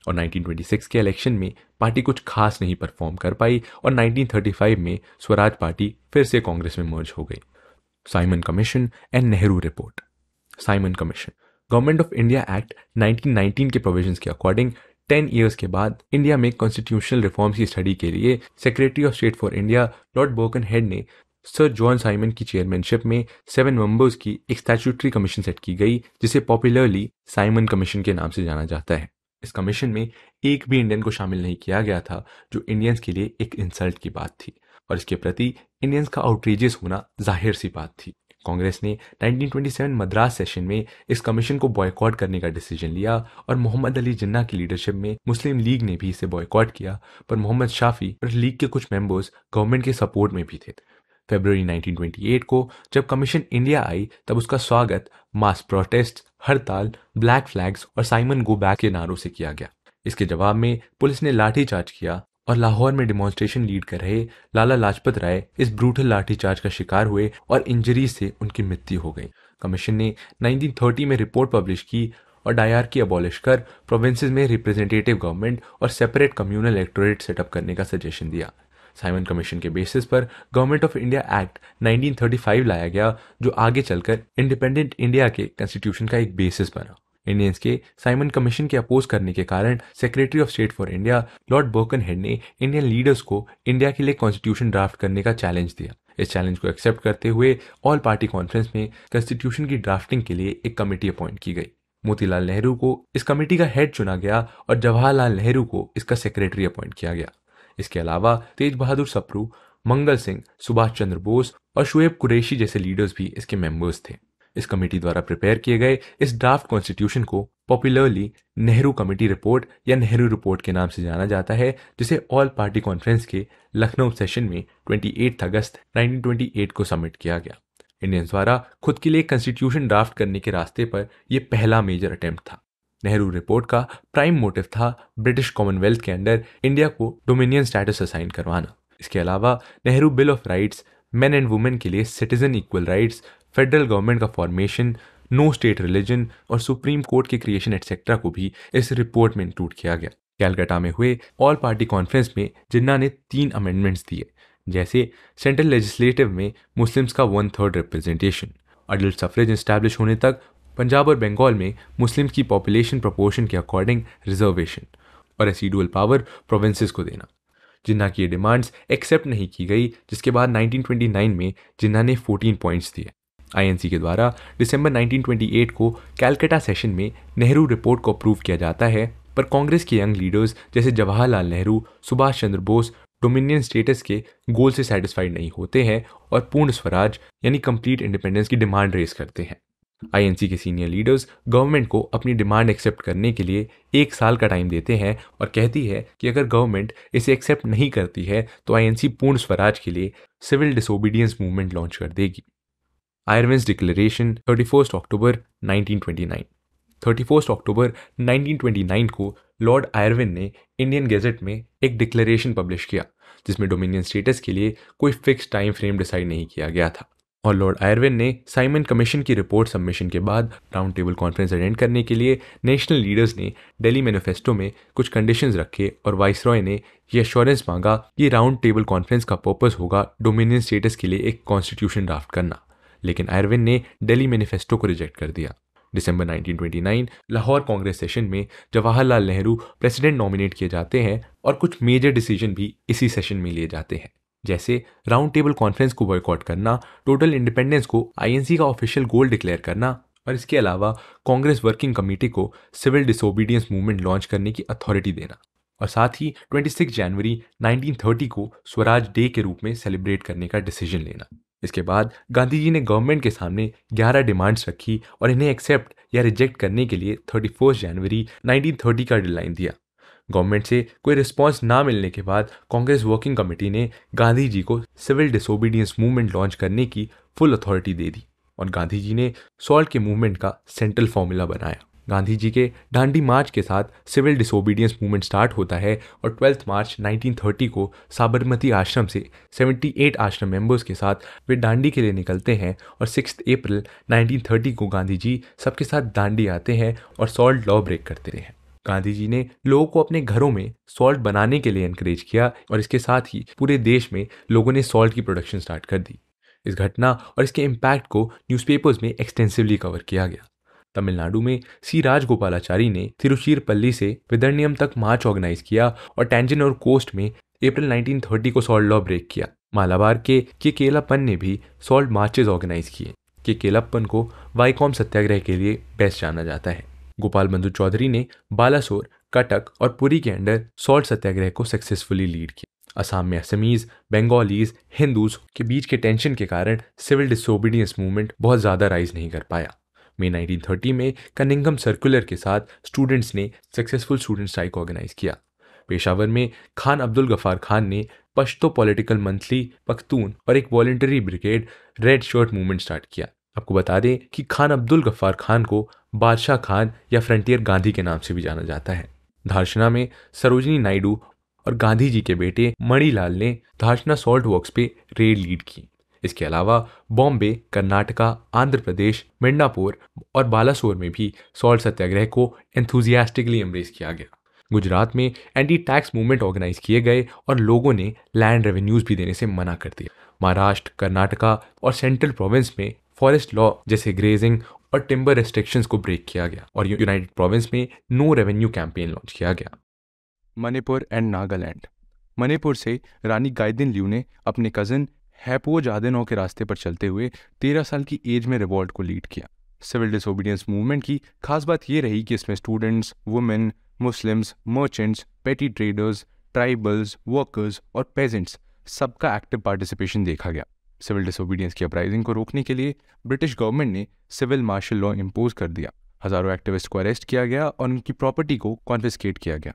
और 1926 के इलेक्शन में पार्टी कुछ खास नहीं परफॉर्म कर पाई और 1935 में स्वराज पार्टी फिर से कांग्रेस में मर्ज हो गई। Simon commission and Nehru report. Simon commission. Government of India act 1919 के प्रोविजंस के अकॉर्डिंग टेन ईयर्स के बाद इंडिया में कॉन्स्टिट्यूशनल रिफॉर्म्स की स्टडी के लिए secretary of state for India lord Birkenhead ने सर जॉन साइमन की चेयरमैनशिप में सेवन मेंबर्स की एक स्टैचूटरी कमीशन सेट की गई, जिसे पॉपुलरली साइमन कमीशन के नाम से जाना जाता है। इस कमीशन में एक भी इंडियन को शामिल नहीं किया गया था, जो इंडियंस के लिए एक इंसल्ट की बात थी। और इसके प्रति इंडियंस का आउटरीजियस होना ज़ाहिर सी बात थी। कांग्रेस ने 1927 मद्रास सेशन में इस कमीशन को बॉयकॉट करने का डिसीज़न लिया और मोहम्मद अली जिन्ना की लीडरशिप में मुस्लिम लीग ने भी इसे बॉयकॉट किया, पर मोहम्मद शाफी और लीग के कुछ मेंबर्स गवर्नमेंट के सपोर्ट में भी थे। फरवरी 1928 को, जब कमीशन इंडिया आई, तब उसका स्वागत, मास प्रोटेस्ट, हड़ताल, ब्लैक फ्लैग्स और साइमन गो बैक के नारों से किया गया। इसके जवाब में, पुलिस ने लाठीचार्ज किया और लाहौर में डिमॉन्स्ट्रेशन लीड कर रहे लाला लाजपत राय इस ब्रूटल लाठीचार्ज का शिकार हुए और इंजरी से उनकी मृत्यु हो गई। कमीशन ने 1930 में रिपोर्ट पब्लिश की और डायर की अबॉलिश कर प्रोविंसेस में रिप्रेजेंटेटिव गवर्नमेंट और सेपरेट कम्युनल इलेक्टोरेट सेटअप करने का सजेशन दिया। साइमन कमीशन के बेसिस पर गवर्नमेंट ऑफ़ इंडिया एक्ट 1935 लाया गया, जो आगे चलकर इंडिपेंडेंट इंडिया के कॉन्स्टिट्यूशन का एक बेसिस बना। इंडियंस के साइमन कमीशन के अपोज करने के कारण secretary of state for India lord Birkenhead ने इंडियन लीडर्स को इंडिया के लिए कॉन्स्टिट्यूशन ड्राफ्ट करने का चैलेंज दिया। इस चैलेंज को एक्सेप्ट करते हुए ऑल पार्टी कॉन्फ्रेंस में कॉन्स्टिट्यूशन की ड्राफ्टिंग के लिए एक कमेटी अपॉइंट की गई। मोतीलाल नेहरू को इस कमेटी का हेड चुना गया और जवाहरलाल नेहरू को इसका सेक्रेटरी अपॉइंट किया गया। इसके अलावा तेज बहादुर सप्रू, मंगल सिंह, सुभाष चंद्र बोस और शुएब कुरैशी जैसे लीडर्स भी इसके मेंबर्स थे। इस कमेटी द्वारा प्रिपेयर किए गए इस ड्राफ्ट कॉन्स्टिट्यूशन को पॉपुलरली नेहरू कमेटी रिपोर्ट या नेहरू रिपोर्ट के नाम से जाना जाता है, जिसे ऑल पार्टी कॉन्फ्रेंस के लखनऊ सेशन में 28 अगस्त 1928 को सबमिट किया गया। इंडियंस द्वारा खुद के लिए कॉन्स्टिट्यूशन ड्राफ्ट करने के रास्ते पर यह पहला मेजर अटेम्प्ट था। नेहरू रिपोर्ट का प्राइम मोटिव था ब्रिटिश कॉमनवेल्थ के अंडर इंडिया को डोमिनियन स्टेटस असाइन करवाना। इसके अलावा, Nehru bill of rights, men and women के लिए citizen equal rights, federal government का फॉर्मेशन, नो स्टेट रिलीजन और सुप्रीम कोर्ट के क्रिएशन एटसेट्रा को भी इस रिपोर्ट में इंक्लूड किया गया। कैलकाटा में हुए ऑल पार्टी कॉन्फ्रेंस में जिन्ना ने तीन अमेंडमेंट्स दिए, जैसे सेंट्रल लेजिस्लेटिव में मुस्लिम्स का one third representation adult suffrage establish होने तक पंजाब और बंगाल में मुस्लिम्स की पॉपुलेशन प्रोपोर्शन के अकॉर्डिंग रिजर्वेशन और रेसिडुअल पावर प्रोविंसेस को देना। जिन्ना की ये डिमांड्स एक्सेप्ट नहीं की गई, जिसके बाद 1929 में जिन्ना ने 14 पॉइंट्स दिए। आईएनसी के द्वारा दिसंबर 1928 को कैलकाटा सेशन में नेहरू रिपोर्ट को अप्रूव किया जाता है, पर कांग्रेस के यंग लीडर्स जैसे जवाहरलाल नेहरू सुभाष चंद्र बोस डोमिनियन स्टेटस के गोल से सेटिस्फाइड नहीं होते हैं और पूर्ण स्वराज यानी कंप्लीट इंडिपेंडेंस की डिमांड रेस करते हैं। आईएनसी के सीनियर लीडर्स गवर्नमेंट को अपनी डिमांड एक्सेप्ट करने के लिए एक साल का टाइम देते हैं और कहती है कि अगर गवर्नमेंट इसे एक्सेप्ट नहीं करती है तो आईएनसी पूर्ण स्वराज के लिए सिविल डिसोबीडियंस मूवमेंट लॉन्च कर देगी। Irwin's declaration thirty first October 1929 thirty October 1929 को लॉर्ड आयरविन ने इंडियन गेजेट में एक डिक्लेरेशन पब्लिश किया, जिसमें डोमिनियन स्टेटस के लिए कोई फिक्स टाइम फ्रेम डिसाइड नहीं किया गया था। और लॉर्ड आयरविन ने साइमन कमीशन की रिपोर्ट सबमिशन के बाद राउंड टेबल कॉन्फ्रेंस अटेंड करने के लिए नेशनल लीडर्स ने दिल्ली मैनिफेस्टो में कुछ कंडीशंस रखे और वाइस रॉय ने यह एश्योरेंस मांगा कि राउंड टेबल कॉन्फ्रेंस का पर्पस होगा डोमिनियन स्टेटस के लिए एक कॉन्स्टिट्यूशन ड्राफ्ट करना। लेकिन आयरविन ने दिल्ली मैनिफेस्टो को रिजेक्ट कर दिया। दिसंबर 1929 लाहौर कांग्रेस सेशन में जवाहरलाल नेहरू प्रेसिडेंट नॉमिनेट किए जाते हैं और कुछ मेजर डिसीज़न भी इसी सेशन में लिए जाते हैं। जैसे राउंड टेबल कॉन्फ्रेंस को बॉयकॉट करना टोटल इंडिपेंडेंस को आईएनसी का ऑफिशियल गोल डिक्लेयर करना और इसके अलावा कांग्रेस वर्किंग कमेटी को सिविल डिसोबीडियंस मूवमेंट लॉन्च करने की अथॉरिटी देना। और साथ ही 26 जनवरी 1930 को स्वराज डे के रूप में सेलिब्रेट करने का डिसीज़न लेना। इसके बाद गांधी जी ने गवर्नमेंट के सामने 11 डिमांड्स रखी और इन्हें एक्सेप्ट या रिजेक्ट करने के लिए थर्टी जनवरी 1930 का डेडलाइन दिया। गवर्नमेंट से कोई रिस्पॉन्स ना मिलने के बाद कांग्रेस वर्किंग कमेटी ने गांधी जी को सिविल डिसोबीडियंस मूवमेंट लॉन्च करने की फुल अथॉरिटी दे दी और गांधी जी ने सॉल्ट के मूवमेंट का सेंट्रल फॉर्मूला बनाया। गांधी जी के डांडी मार्च के साथ सिविल डिसोबीडियंस मूवमेंट स्टार्ट होता है और ट्वेल्थ मार्च 1930 को साबरमती आश्रम से 78 आश्रम मेंबर्स के साथ वे डांडी के लिए निकलते हैं और सिक्स अप्रैल 1930 को गांधी जी सबके साथ दांडी आते हैं और सॉल्ट लॉ ब्रेक करते हैं। गांधी जी ने लोगों को अपने घरों में सॉल्ट बनाने के लिए इनक्रेज किया और इसके साथ ही पूरे देश में लोगों ने सॉल्ट की प्रोडक्शन स्टार्ट कर दी। इस घटना और इसके इम्पैक्ट को न्यूज़पेपर्स में एक्सटेंसिवली कवर किया गया। तमिलनाडु में सी राजगोपालाचारी ने तिरुचिरपल्ली से विदर्नियम तक मार्च ऑर्गेनाइज किया और टेंजन और कोस्ट में अप्रैल 1930 को सॉल्ट लॉ ब्रेक किया। मालाबार के के केलापन ने भी सॉल्ट मार्चेज ऑर्गेनाइज किए। के केलापन को वाईकॉम सत्याग्रह के लिए बेस्ट जाना जाता है। गोपाल बंधु चौधरी ने बालासोर, कटक और पुरी के अंडर सॉल्ट सत्याग्रह को सक्सेसफुली लीड किया। असम में असमीज, बंगालीज, हिंदूज के बीच के टेंशन के कारण सिविल डिसोबीडियंस मूवमेंट बहुत ज़्यादा राइज नहीं कर पाया। मई 1930 में कनिंगम सर्कुलर के साथ स्टूडेंट्स ने सक्सेसफुल स्टूडेंट स्ट्राइक ऑर्गेनाइज किया। पेशावर में खान अब्दुल गफार खान ने पश्तो पॉलिटिकल मंथली पख्तून और एक voluntary brigade red shirt movement start किया। आपको बता दें कि खान अब्दुल गफ्फार खान को बादशाह खान या फ्रंटियर गांधी के नाम से भी जाना जाता है। धारशना में सरोजनी नायडू और गांधी जी के बेटे मणिलाल ने धारशना सॉल्ट वर्क्स पे रेड लीड की। इसके अलावा बॉम्बे, कर्नाटका, आंध्र प्रदेश, मिर्नापुर और बालासोर में भी सॉल्ट सत्याग्रह को एंथुजियास्टिकली एम्ब्रेस किया गया। गुजरात में एंटी टैक्स मूवमेंट ऑर्गेनाइज किए गए और लोगों ने लैंड रेवेन्यूज भी देने से मना कर दिया। महाराष्ट्र, कर्नाटका और सेंट्रल प्रोविंस में फॉरेस्ट लॉ जैसे ग्रेजिंग और टिम्बर रेस्ट्रिक्शंस को ब्रेक किया गया और यूनाइटेड प्रोविंस में नो रेवेन्यू कैंपेन लॉन्च किया गया। मणिपुर एंड नागालैंड। मणिपुर से रानी गाइदिन ल्यू ने अपने कज़न हैपो जादेनो के रास्ते पर चलते हुए तेरह साल की एज में रिवॉल्ट को लीड किया। सिविल डिसोबीडियंस मूवमेंट की खास बात यह रही कि इसमें students women Muslims merchants petty traders tribals workers और पेजेंट्स सबका एक्टिव पार्टिसिपेशन देखा गया। सिविल डिसोबीडियंस की अपराइजिंग को रोकने के लिए ब्रिटिश गवर्नमेंट ने सिविल मार्शल लॉ इम्पोज कर दिया। हज़ारों एक्टिविस्ट को अरेस्ट किया गया और उनकी प्रॉपर्टी को कॉन्फिस्केट किया गया।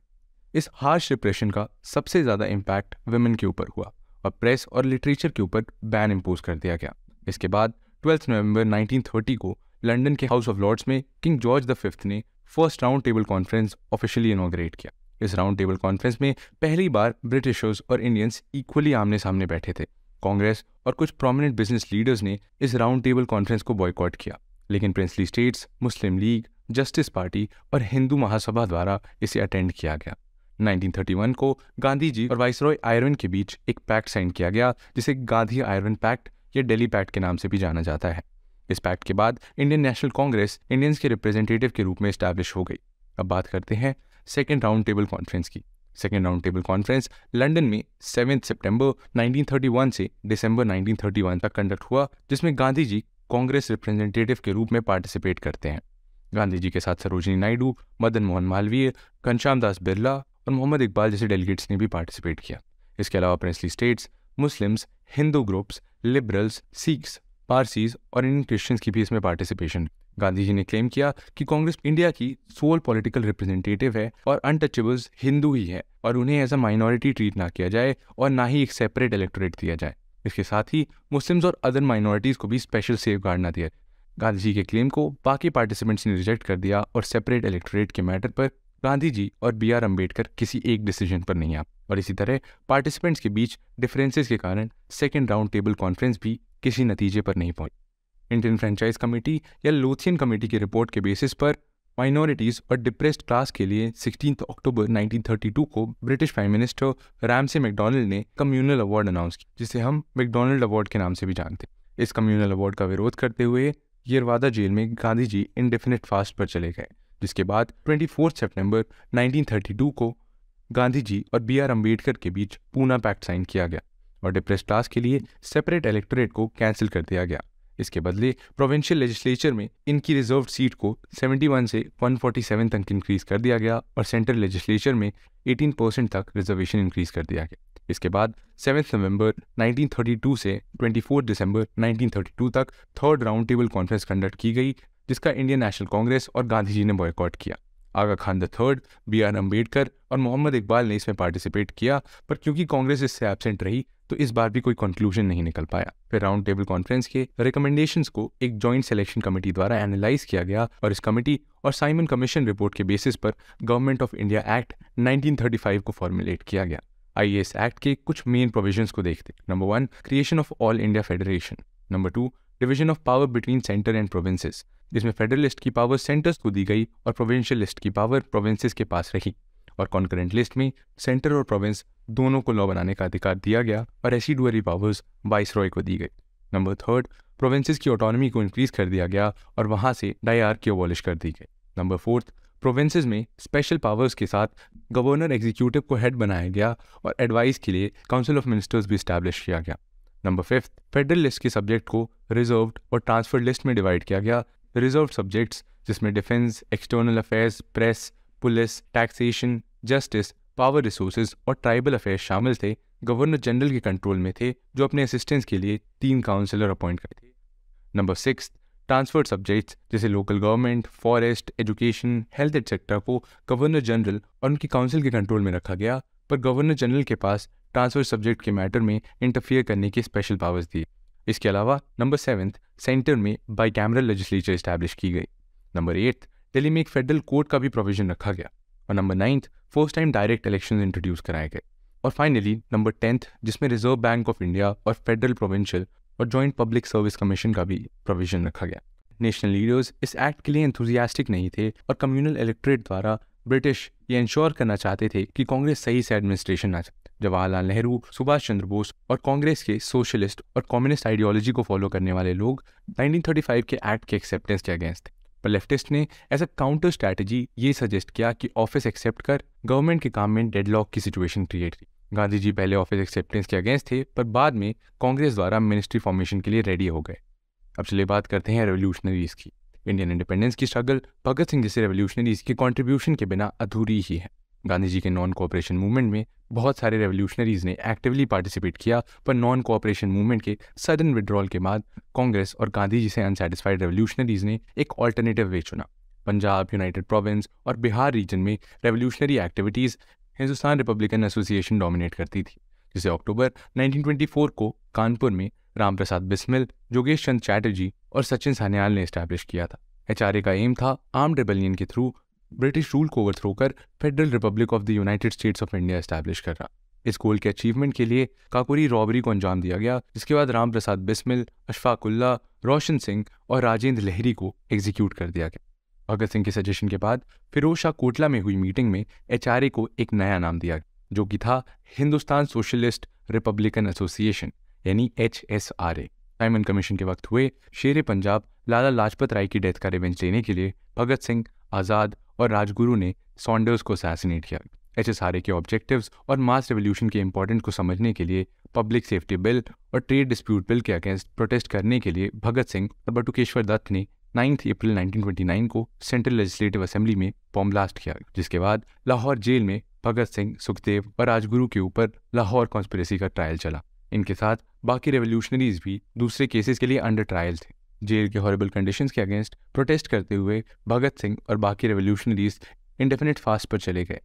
इस हार्श रिप्रेशन का सबसे ज़्यादा इम्पैक्ट वुमेन के ऊपर हुआ और प्रेस और लिटरेचर के ऊपर बैन इम्पोज कर दिया गया। इसके बाद ट्वेल्थ नवंबर 1930 को लंदन के हाउस ऑफ़ लॉर्ड्स में किंग जॉर्ज द फिफ्थ ने first round table conference officially inaugurate किया। इस राउंड टेबल कॉन्फ्रेंस में पहली बार ब्रिटिशर्स और इंडियंस इक्वली आमने सामने बैठे थे। कांग्रेस और कुछ प्रोमिनेंट बिज़नेस लीडर्स ने इस राउंड टेबल कॉन्फ्रेंस को बॉयकॉट किया। लेकिन princely states Muslim league justice party और हिंदू महासभा द्वारा इसे अटेंड किया गया। 1931 को गांधी जी और वाइसरॉय आयरन के बीच एक पैक्ट साइन किया गया, जिसे गांधी आयरन पैक्ट या डेली पैक्ट के नाम से भी जाना जाता है। इस पैक्ट के बाद इंडियन नेशनल कांग्रेस इंडियंस के रिप्रेजेंटेटिव के रूप में स्टैब्लिश हो गई। अब बात करते हैं सेकेंड राउंड टेबल कॉन्फ्रेंस की। Second round table conference London में सेवन सितंबर 1931 से दिसंबर 1931 तक कंडक्ट हुआ, जिसमें गांधी जी कांग्रेस रिप्रेजेंटेटिव के रूप में पार्टिसिपेट करते हैं। गांधी जी के साथ सरोजिनी नायडू, मदन मोहन मालवीय, घनश्याम दास बिरला और मोहम्मद इकबाल जैसे डेलीगेट्स ने भी पार्टिसिपेट किया। इसके अलावा princely states Muslims Hindu groups liberals Sikhs Parsis और इंडियन क्रिश्चियंस की भी इसमें पार्टिसिपेशन गांधी जी ने क्लेम किया कि कांग्रेस इंडिया की सोल पॉलिटिकल रिप्रेजेंटेटिव है और अनटचेबल्स हिंदू ही है और उन्हें एज अ माइनॉरिटी ट्रीट ना किया जाए और ना ही एक सेपरेट इलेक्टोरेट दिया जाए। इसके साथ ही मुस्लिम्स और अदर माइनॉरिटीज़ को भी स्पेशल सेफ़ गार्ड ना दिया। गांधी जी के क्लेम को बाकी पार्टिसिपेंट्स ने रिजेक्ट कर दिया और सेपरेट इलेक्टोरेट के मैटर पर गांधी जी और बी आर अंबेडकर किसी एक डिसीज़न पर नहीं आ और इसी तरह पार्टिसिपेंट्स के बीच डिफरेंसेस के कारण सेकेंड राउंड टेबल कॉन्फ्रेंस भी किसी नतीजे पर नहीं पहुँची। इंडियन फ्रेंचाइज कमेटी या लोथियन कमेटी की रिपोर्ट के बेसिस पर माइनॉरिटीज़ और डिप्रेस्ड क्लास के लिए 16 अक्टूबर 1932 को British prime minister Ramsay MacDonald ने कम्युनल अवार्ड अनाउंस किया, जिसे हम मैकडोनल्ड अवार्ड के नाम से भी जानते हैं। इस कम्युनल अवार्ड का विरोध करते हुए येरवादा जेल में गांधी जी इनडेफिनिट फास्ट पर चले गए, जिसके बाद ट्वेंटी सितंबर 1932 को गांधी जी और बी आर अंबेडकर के बीच पूना पैक्ट साइन किया गया। और डिप्रेस क्लास के लिए सेपरेट इलेक्टोरेट को कैंसिल कर दिया गया। इसके बदले प्रोविंशियल लेजिस्लेचर में इनकी रिज़र्व सीट को 71 से 147 तक इंक्रीज कर दिया गया और सेंट्रल लेजिस्लेचर में 18 परसेंट तक रिजर्वेशन इंक्रीज कर दिया गया। इसके बाद सेवन्थ नवंबर 1932 से 24 दिसंबर 1932 तक third round table conference conduct की गई, जिसका इंडियन नेशनल कांग्रेस और गांधी जी ने बॉयकॉट किया। Aga Khan the third B R Ambedkar और मोहम्मद इकबाल ने इसमें पार्टिसिपेट किया, पर क्योंकि कांग्रेस इससे एबसेंट रही तो इस बार भी कोई कंक्लूजन नहीं निकल पाया। फिर राउंड टेबल कॉन्फ्रेंस के रिकमेंडेशंस को एक जॉइंट सिलेक्शन कमेटी द्वारा एनालाइज किया गया और इस कमेटी और साइमन कमीशन रिपोर्ट के बेसिस पर गवर्नमेंट ऑफ़ इंडिया एक्ट 1935 को फॉर्मुलेट किया गया। इस एक्ट के कुछ मेन प्रोविजंस को देखते। Number one creation of all India federation number two division of power between centre and provinces जिसमें फेडरलिस्ट की पावर सेंटर्स को दी गई और प्रोविंशियल लिस्ट की पावर प्रोविंसेस के पास रही। और कॉन्करेंट लिस्ट में सेंटर और प्रोविंस दोनों को लॉ बनाने का अधिकार दिया गया और रेसिडुअरी पावर्स वाइस रॉय को दी गई। नंबर थर्ड प्रोविंसेस की ऑटोनॉमी को इंक्रीज कर दिया गया और वहाँ से डाई की अबॉलिश कर दी गई। नंबर फोर्थ प्रोविंसेस में स्पेशल पावर्स के साथ गवर्नर एग्जीक्यूटिव को हेड बनाया गया और एडवाइस के लिए काउंसिल ऑफ़ मिनिस्टर्स भी स्टैब्लिश किया गया। नंबर फिफ्थ फेडरल लिस्ट के सब्जेक्ट को रिज़र्व और ट्रांसफ़र लिस्ट में डिवाइड किया गया। रिज़र्व सब्जेक्ट्स जिसमें defence external affairs press police taxation justice power resources और ट्राइबल अफेयर्स शामिल थे। गवर्नर जनरल के कंट्रोल में थे, जो अपने असिस्टेंस के लिए तीन काउंसिलर अपॉइंट करते थे। नंबर सिक्स ट्रांसफर्ड सब्जेक्ट्स जैसे local government forest education health etcetera को गवर्नर जनरल और उनकी काउंसिल के कंट्रोल में रखा गया। पर गवर्नर जनरल के पास ट्रांसफ़र सब्जेक्ट के मैटर में इंटरफियर करने की स्पेशल पावर्स दी इसके अलावा, नंबर सेवन्थ, सेंटर में बाई कैमरल लेजिस्लेचर इस्टेब्लिश की गई। नंबर एट्थ, दिल्ली में एक फेडरल कोर्ट का भी प्रोविज़न रखा गया। और number ninth first time direct election introduce कराए गए। और फाइनली नंबर टेंथ जिसमें रिज़र्व बैंक ऑफ़ इंडिया और फेडरल प्रोविंशियल और जॉइंट पब्लिक सर्विस कमीशन का भी प्रोविज़न रखा गया। नेशनल लीडर्स इस एक्ट के लिए एंथुजियास्टिक नहीं थे और कम्युनल इलेक्ट्रेट द्वारा ब्रिटिश ये इंश्योर करना चाहते थे कि कांग्रेस सही से एडमिनिस्ट्रेशन ना चाहे जवाहरलाल नेहरू, सुभाष चंद्र बोस और कांग्रेस के सोशलिस्ट और कम्युनिस्ट आइडियोलॉजी को फॉलो करने वाले लोग 1935 के एक्ट के एक्सेप्टेंस के अगेंस्ट थे। पर लेफ्टिस्ट ने एज अ काउंटर स्ट्रैटेजी ये सजेस्ट किया कि ऑफ़िस एक्सेप्ट कर गवर्नमेंट के काम में डेडलॉक की सिचुएशन क्रिएट की। गांधी जी पहले ऑफ़िस एक्सेप्टेंस के अगेंस्ट थे, पर बाद में कांग्रेस द्वारा मिनिस्ट्री फॉर्मेशन के लिए रेडी हो गए। अब चलिए बात करते हैं रेवोल्यूशनरीज की। इंडियन इंडिपेंडेंस की स्ट्रगल भगत सिंह जैसे रेवोल्यूशनरीज के कॉन्ट्रीब्यूशन के बिना अधूरी ही है। गांधी जी के नॉन कोऑपरेशन मूवमेंट में बहुत सारे रेवोल्यूशनरीज ने एक्टिवली पार्टिसिपेट किया, पर नॉन कोऑपरेशन मूवमेंट के सडन विड्रॉल के बाद कांग्रेस और गांधी जी से अनसेटिस्फाइड रेवोल्यूशनरीज ने एक ऑल्टरनेटिव वे चुना। पंजाब यूनाइटेड प्रोविंस और बिहार रीजन में revolutionary activities Hindustan republican association dominate करती थी, जिसे अक्टूबर 1924 को कानपुर में रामप्रसाद बिस्मिल, योगेश चंद चैटर्जी और सचिन सान्याल ने इस्टेब्लिश किया था। एचआरए का एम था आर्म रिबेलियन के थ्रू ब्रिटिश रूल को ओवरथ्रो कर federal republic of the united states of India establish कर रहा। इस गोल के अचीवमेंट के लिए काकुरी रॉबरी को अंजाम दिया गया, जिसके बाद राम प्रसाद बिस्मिल अशफाकुल्ला रोशन सिंह और राजेंद्र लहरी को एग्जीक्यूट कर दिया गया। भगत सिंह के सजेशन के बाद फिरोज शाह कोटला में हुई मीटिंग में एचआरए को एक नया नाम दिया गया, जो कि था हिंदुस्तान सोशलिस्ट रिपब्लिकन एसोसिएशन यानी H S R A Simon commission के वक्त हुए शेर पंजाब लाला लाजपत राय की डेथ का रिवेंज लेने के लिए भगत सिंह, आज़ाद और राजगुरु ने सॉन्डर्स को असैसिनेट किया। एच एस आर ए के ऑब्जेक्टिव्स और मास रेवोल्यूशन के इंपॉर्टेंट को समझने के लिए पब्लिक सेफ्टी बिल और ट्रेड डिस्प्यूट बिल के अगेंस्ट प्रोटेस्ट करने के लिए भगत सिंह और बटुकेश्वर दत्त ने 9 अप्रैल 1929 को सेंट्रल लेजिस्लेटिव असेंबली में बॉम्ब ब्लास्ट किया, जिसके बाद लाहौर जेल में भगत सिंह, सुखदेव और राजगुरु के ऊपर लाहौर कॉन्स्पिरसी का ट्रायल चला। इनके साथ बाकी रेवोल्यूशनरीज भी दूसरे केसेस के लिए अंडर ट्रायल थे। जेल के हॉरेबल कंडीशंस के अगेंस्ट प्रोटेस्ट करते हुए भगत सिंह और बाकी रेवोल्यूशनरीज इंडेफिनिट फास्ट पर चले गए।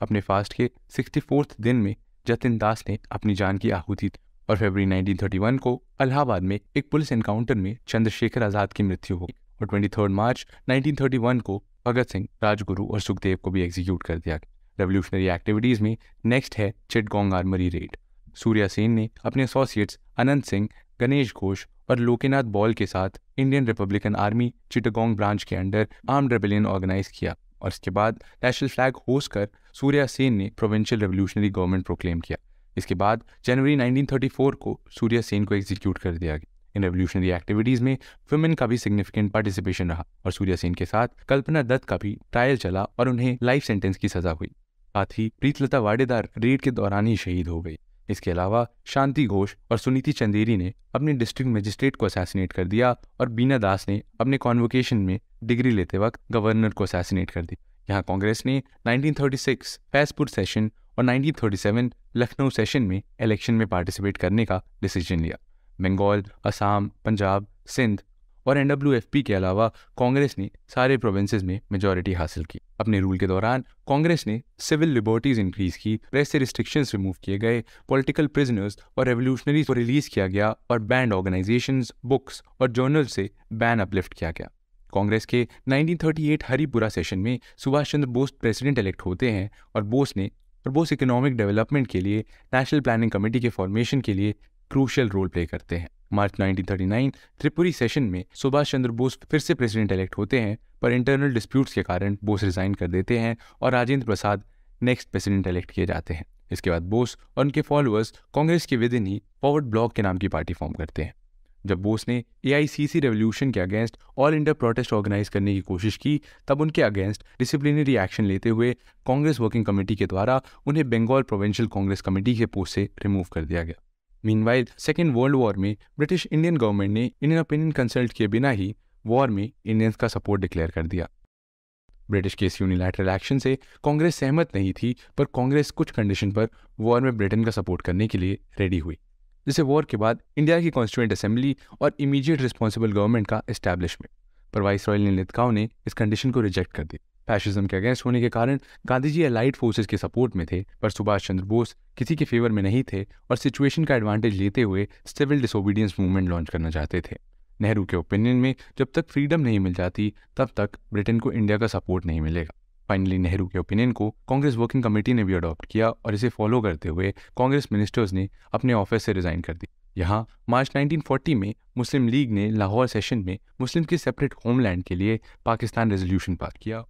अपने फास्ट के सिक्सटी दिन में जतिन दास ने अपनी जान की आहुति दी और फरवरी 1931 को इलाहाबाद में एक पुलिस एनकाउंटर में चंद्रशेखर आज़ाद की मृत्यु हो गई और ट्वेंटी मार्च 1931 को भगत सिंह, राजगुरु और सुखदेव को भी एग्जीक्यूट कर दिया गया। रेवोल्यूशनरी एक्टिविटीज़ में नेक्स्ट है चिटगोंग आर्मरी रेड सूर्या सेन ने अपने एसोसिएट्स अनंत सिंह, गणेश घोष और लोकेनाथ बॉल के साथ Indian Republican Army Chittagong branch के अंडर आर्म्ड रेबेलियन ऑर्गेनाइज किया और इसके बाद नेशनल फ्लैग होस्ट कर सूर्या सेन ने प्रोविंशियल रेवोल्यूशनरी गवर्नमेंट प्रोक्लेम किया। इसके बाद जनवरी 1934 को सूर्या सेन को एग्जीक्यूट कर दिया गया। इन रेवोल्यूशनरी एक्टिविटीज़ में वुमेन का भी सिग्निफिकेंट पार्टिसिपेशन रहा और सूर्या सेन के साथ कल्पना दत्त का भी ट्रायल चला और उन्हें लाइफ सेंटेंस की सजा हुई। साथ ही प्रीतलता वाडेदार रेड के दौरान ही शहीद हो गई। इसके अलावा, शांति घोष और सुनीति चंदेरी ने अपने डिस्ट्रिक्ट मजिस्ट्रेट को असैसिनेट कर दिया और बीना दास ने अपने कॉन्वोकेशन में डिग्री लेते वक्त गवर्नर को असैसिनेट कर दी। यहाँ कांग्रेस ने 1936 फैजपुर सेशन और 1937 लखनऊ सेशन में इलेक्शन में पार्टिसिपेट करने का डिसीज़न लिया। बंगाल, असम, पंजाब, सिंध और एनडब्ल्यू के अलावा कांग्रेस ने सारे प्रोविंसेस में मेजोरिटी हासिल की। अपने रूल के दौरान कांग्रेस ने सिविल लिबर्टीज इंक्रीज की प्रेस से रिस्ट्रिक्शंस रिमूव किए गए पॉलिटिकल प्रिजनर्स और रेवोल्यूशनरीज को रिलीज़ किया गया और बैंड ऑर्गेनाइजेशन बुक्स और जर्नल से बैन अपलिफ्ट किया गया। कांग्रेस के 1938 हरिपुरा सेशन में सुभाष चंद्र बोस प्रेसिडेंट इलेक्ट होते हैं और बोस ने, और बोस इकोनॉमिक डेवलपमेंट के लिए नेशनल प्लानिंग कमेटी के फॉर्मेशन के लिए क्रूशियल रोल प्ले करते हैं। मार्च 1939 त्रिपुरी सेशन में सुभाष चंद्र बोस फिर से प्रेसिडेंट इलेक्ट होते हैं, पर इंटरनल डिस्प्यूट्स के कारण बोस रिजाइन कर देते हैं और Rajendra Prasad next president elect किए जाते हैं। इसके बाद बोस और उनके फॉलोअर्स कांग्रेस के विद इन ही फॉरवर्ड ब्लॉक के नाम की पार्टी फॉर्म करते हैं। जब बोस ने एआईसीसी रेवोल्यूशन के against all India protest organise करने की कोशिश की, तब उनके अगेंस्ट डिसिप्लिनरी एक्शन लेते हुए कांग्रेस वर्किंग कमेटी के द्वारा उन्हें बंगाल प्रोविंशियल कांग्रेस कमेटी के पोस्ट से रिमूव कर दिया गया। मीनवाइल सेकेंड वर्ल्ड वॉर में ब्रिटिश इंडियन गवर्नमेंट ने इंडियन ओपिनियन कंसल्ट किए बिना ही वॉर में इंडियंस का सपोर्ट डिक्लेयर कर दिया। ब्रिटिश के इस यूनिलैटरल एक्शन से कांग्रेस सहमत नहीं थी, पर कांग्रेस कुछ कंडीशन पर वॉर में ब्रिटेन का सपोर्ट करने के लिए रेडी हुई। जिसे वॉर के बाद इंडिया की कॉन्स्टिट्यूंट असेंबली और इमीडिएट रिस्पॉन्सिबल गवर्नमेंट का एस्टैब्लिशमेंट पर वाइस रॉयल निलितकाओं ने इस कंडीशन को रिजेक्ट कर दिया। फैशिज्म के अगेंस्ट होने के कारण गांधी जी अलाइड फोर्सेज के सपोर्ट में थे, पर सुभाष चंद्र बोस किसी के फेवर में नहीं थे और सिचुएशन का एडवांटेज लेते हुए सिविल डिसोबीडियंस मूवमेंट लॉन्च करना चाहते थे। नेहरू के ओपिनियन में जब तक फ्रीडम नहीं मिल जाती, तब तक ब्रिटेन को इंडिया का सपोर्ट नहीं मिलेगा। फाइनली नेहरू के ओपिनियन को कांग्रेस वर्किंग कमेटी ने भी अडॉप्ट किया और इसे फॉलो करते हुए कांग्रेस मिनिस्टर्स ने अपने ऑफ़िस से रिजाइन कर दी यहाँ मार्च 1940 में मुस्लिम लीग ने लाहौर सेशन में मुस्लिम के सेपरेट होमलैंड के लिए पाकिस्तान रेजोल्यूशन पास किया।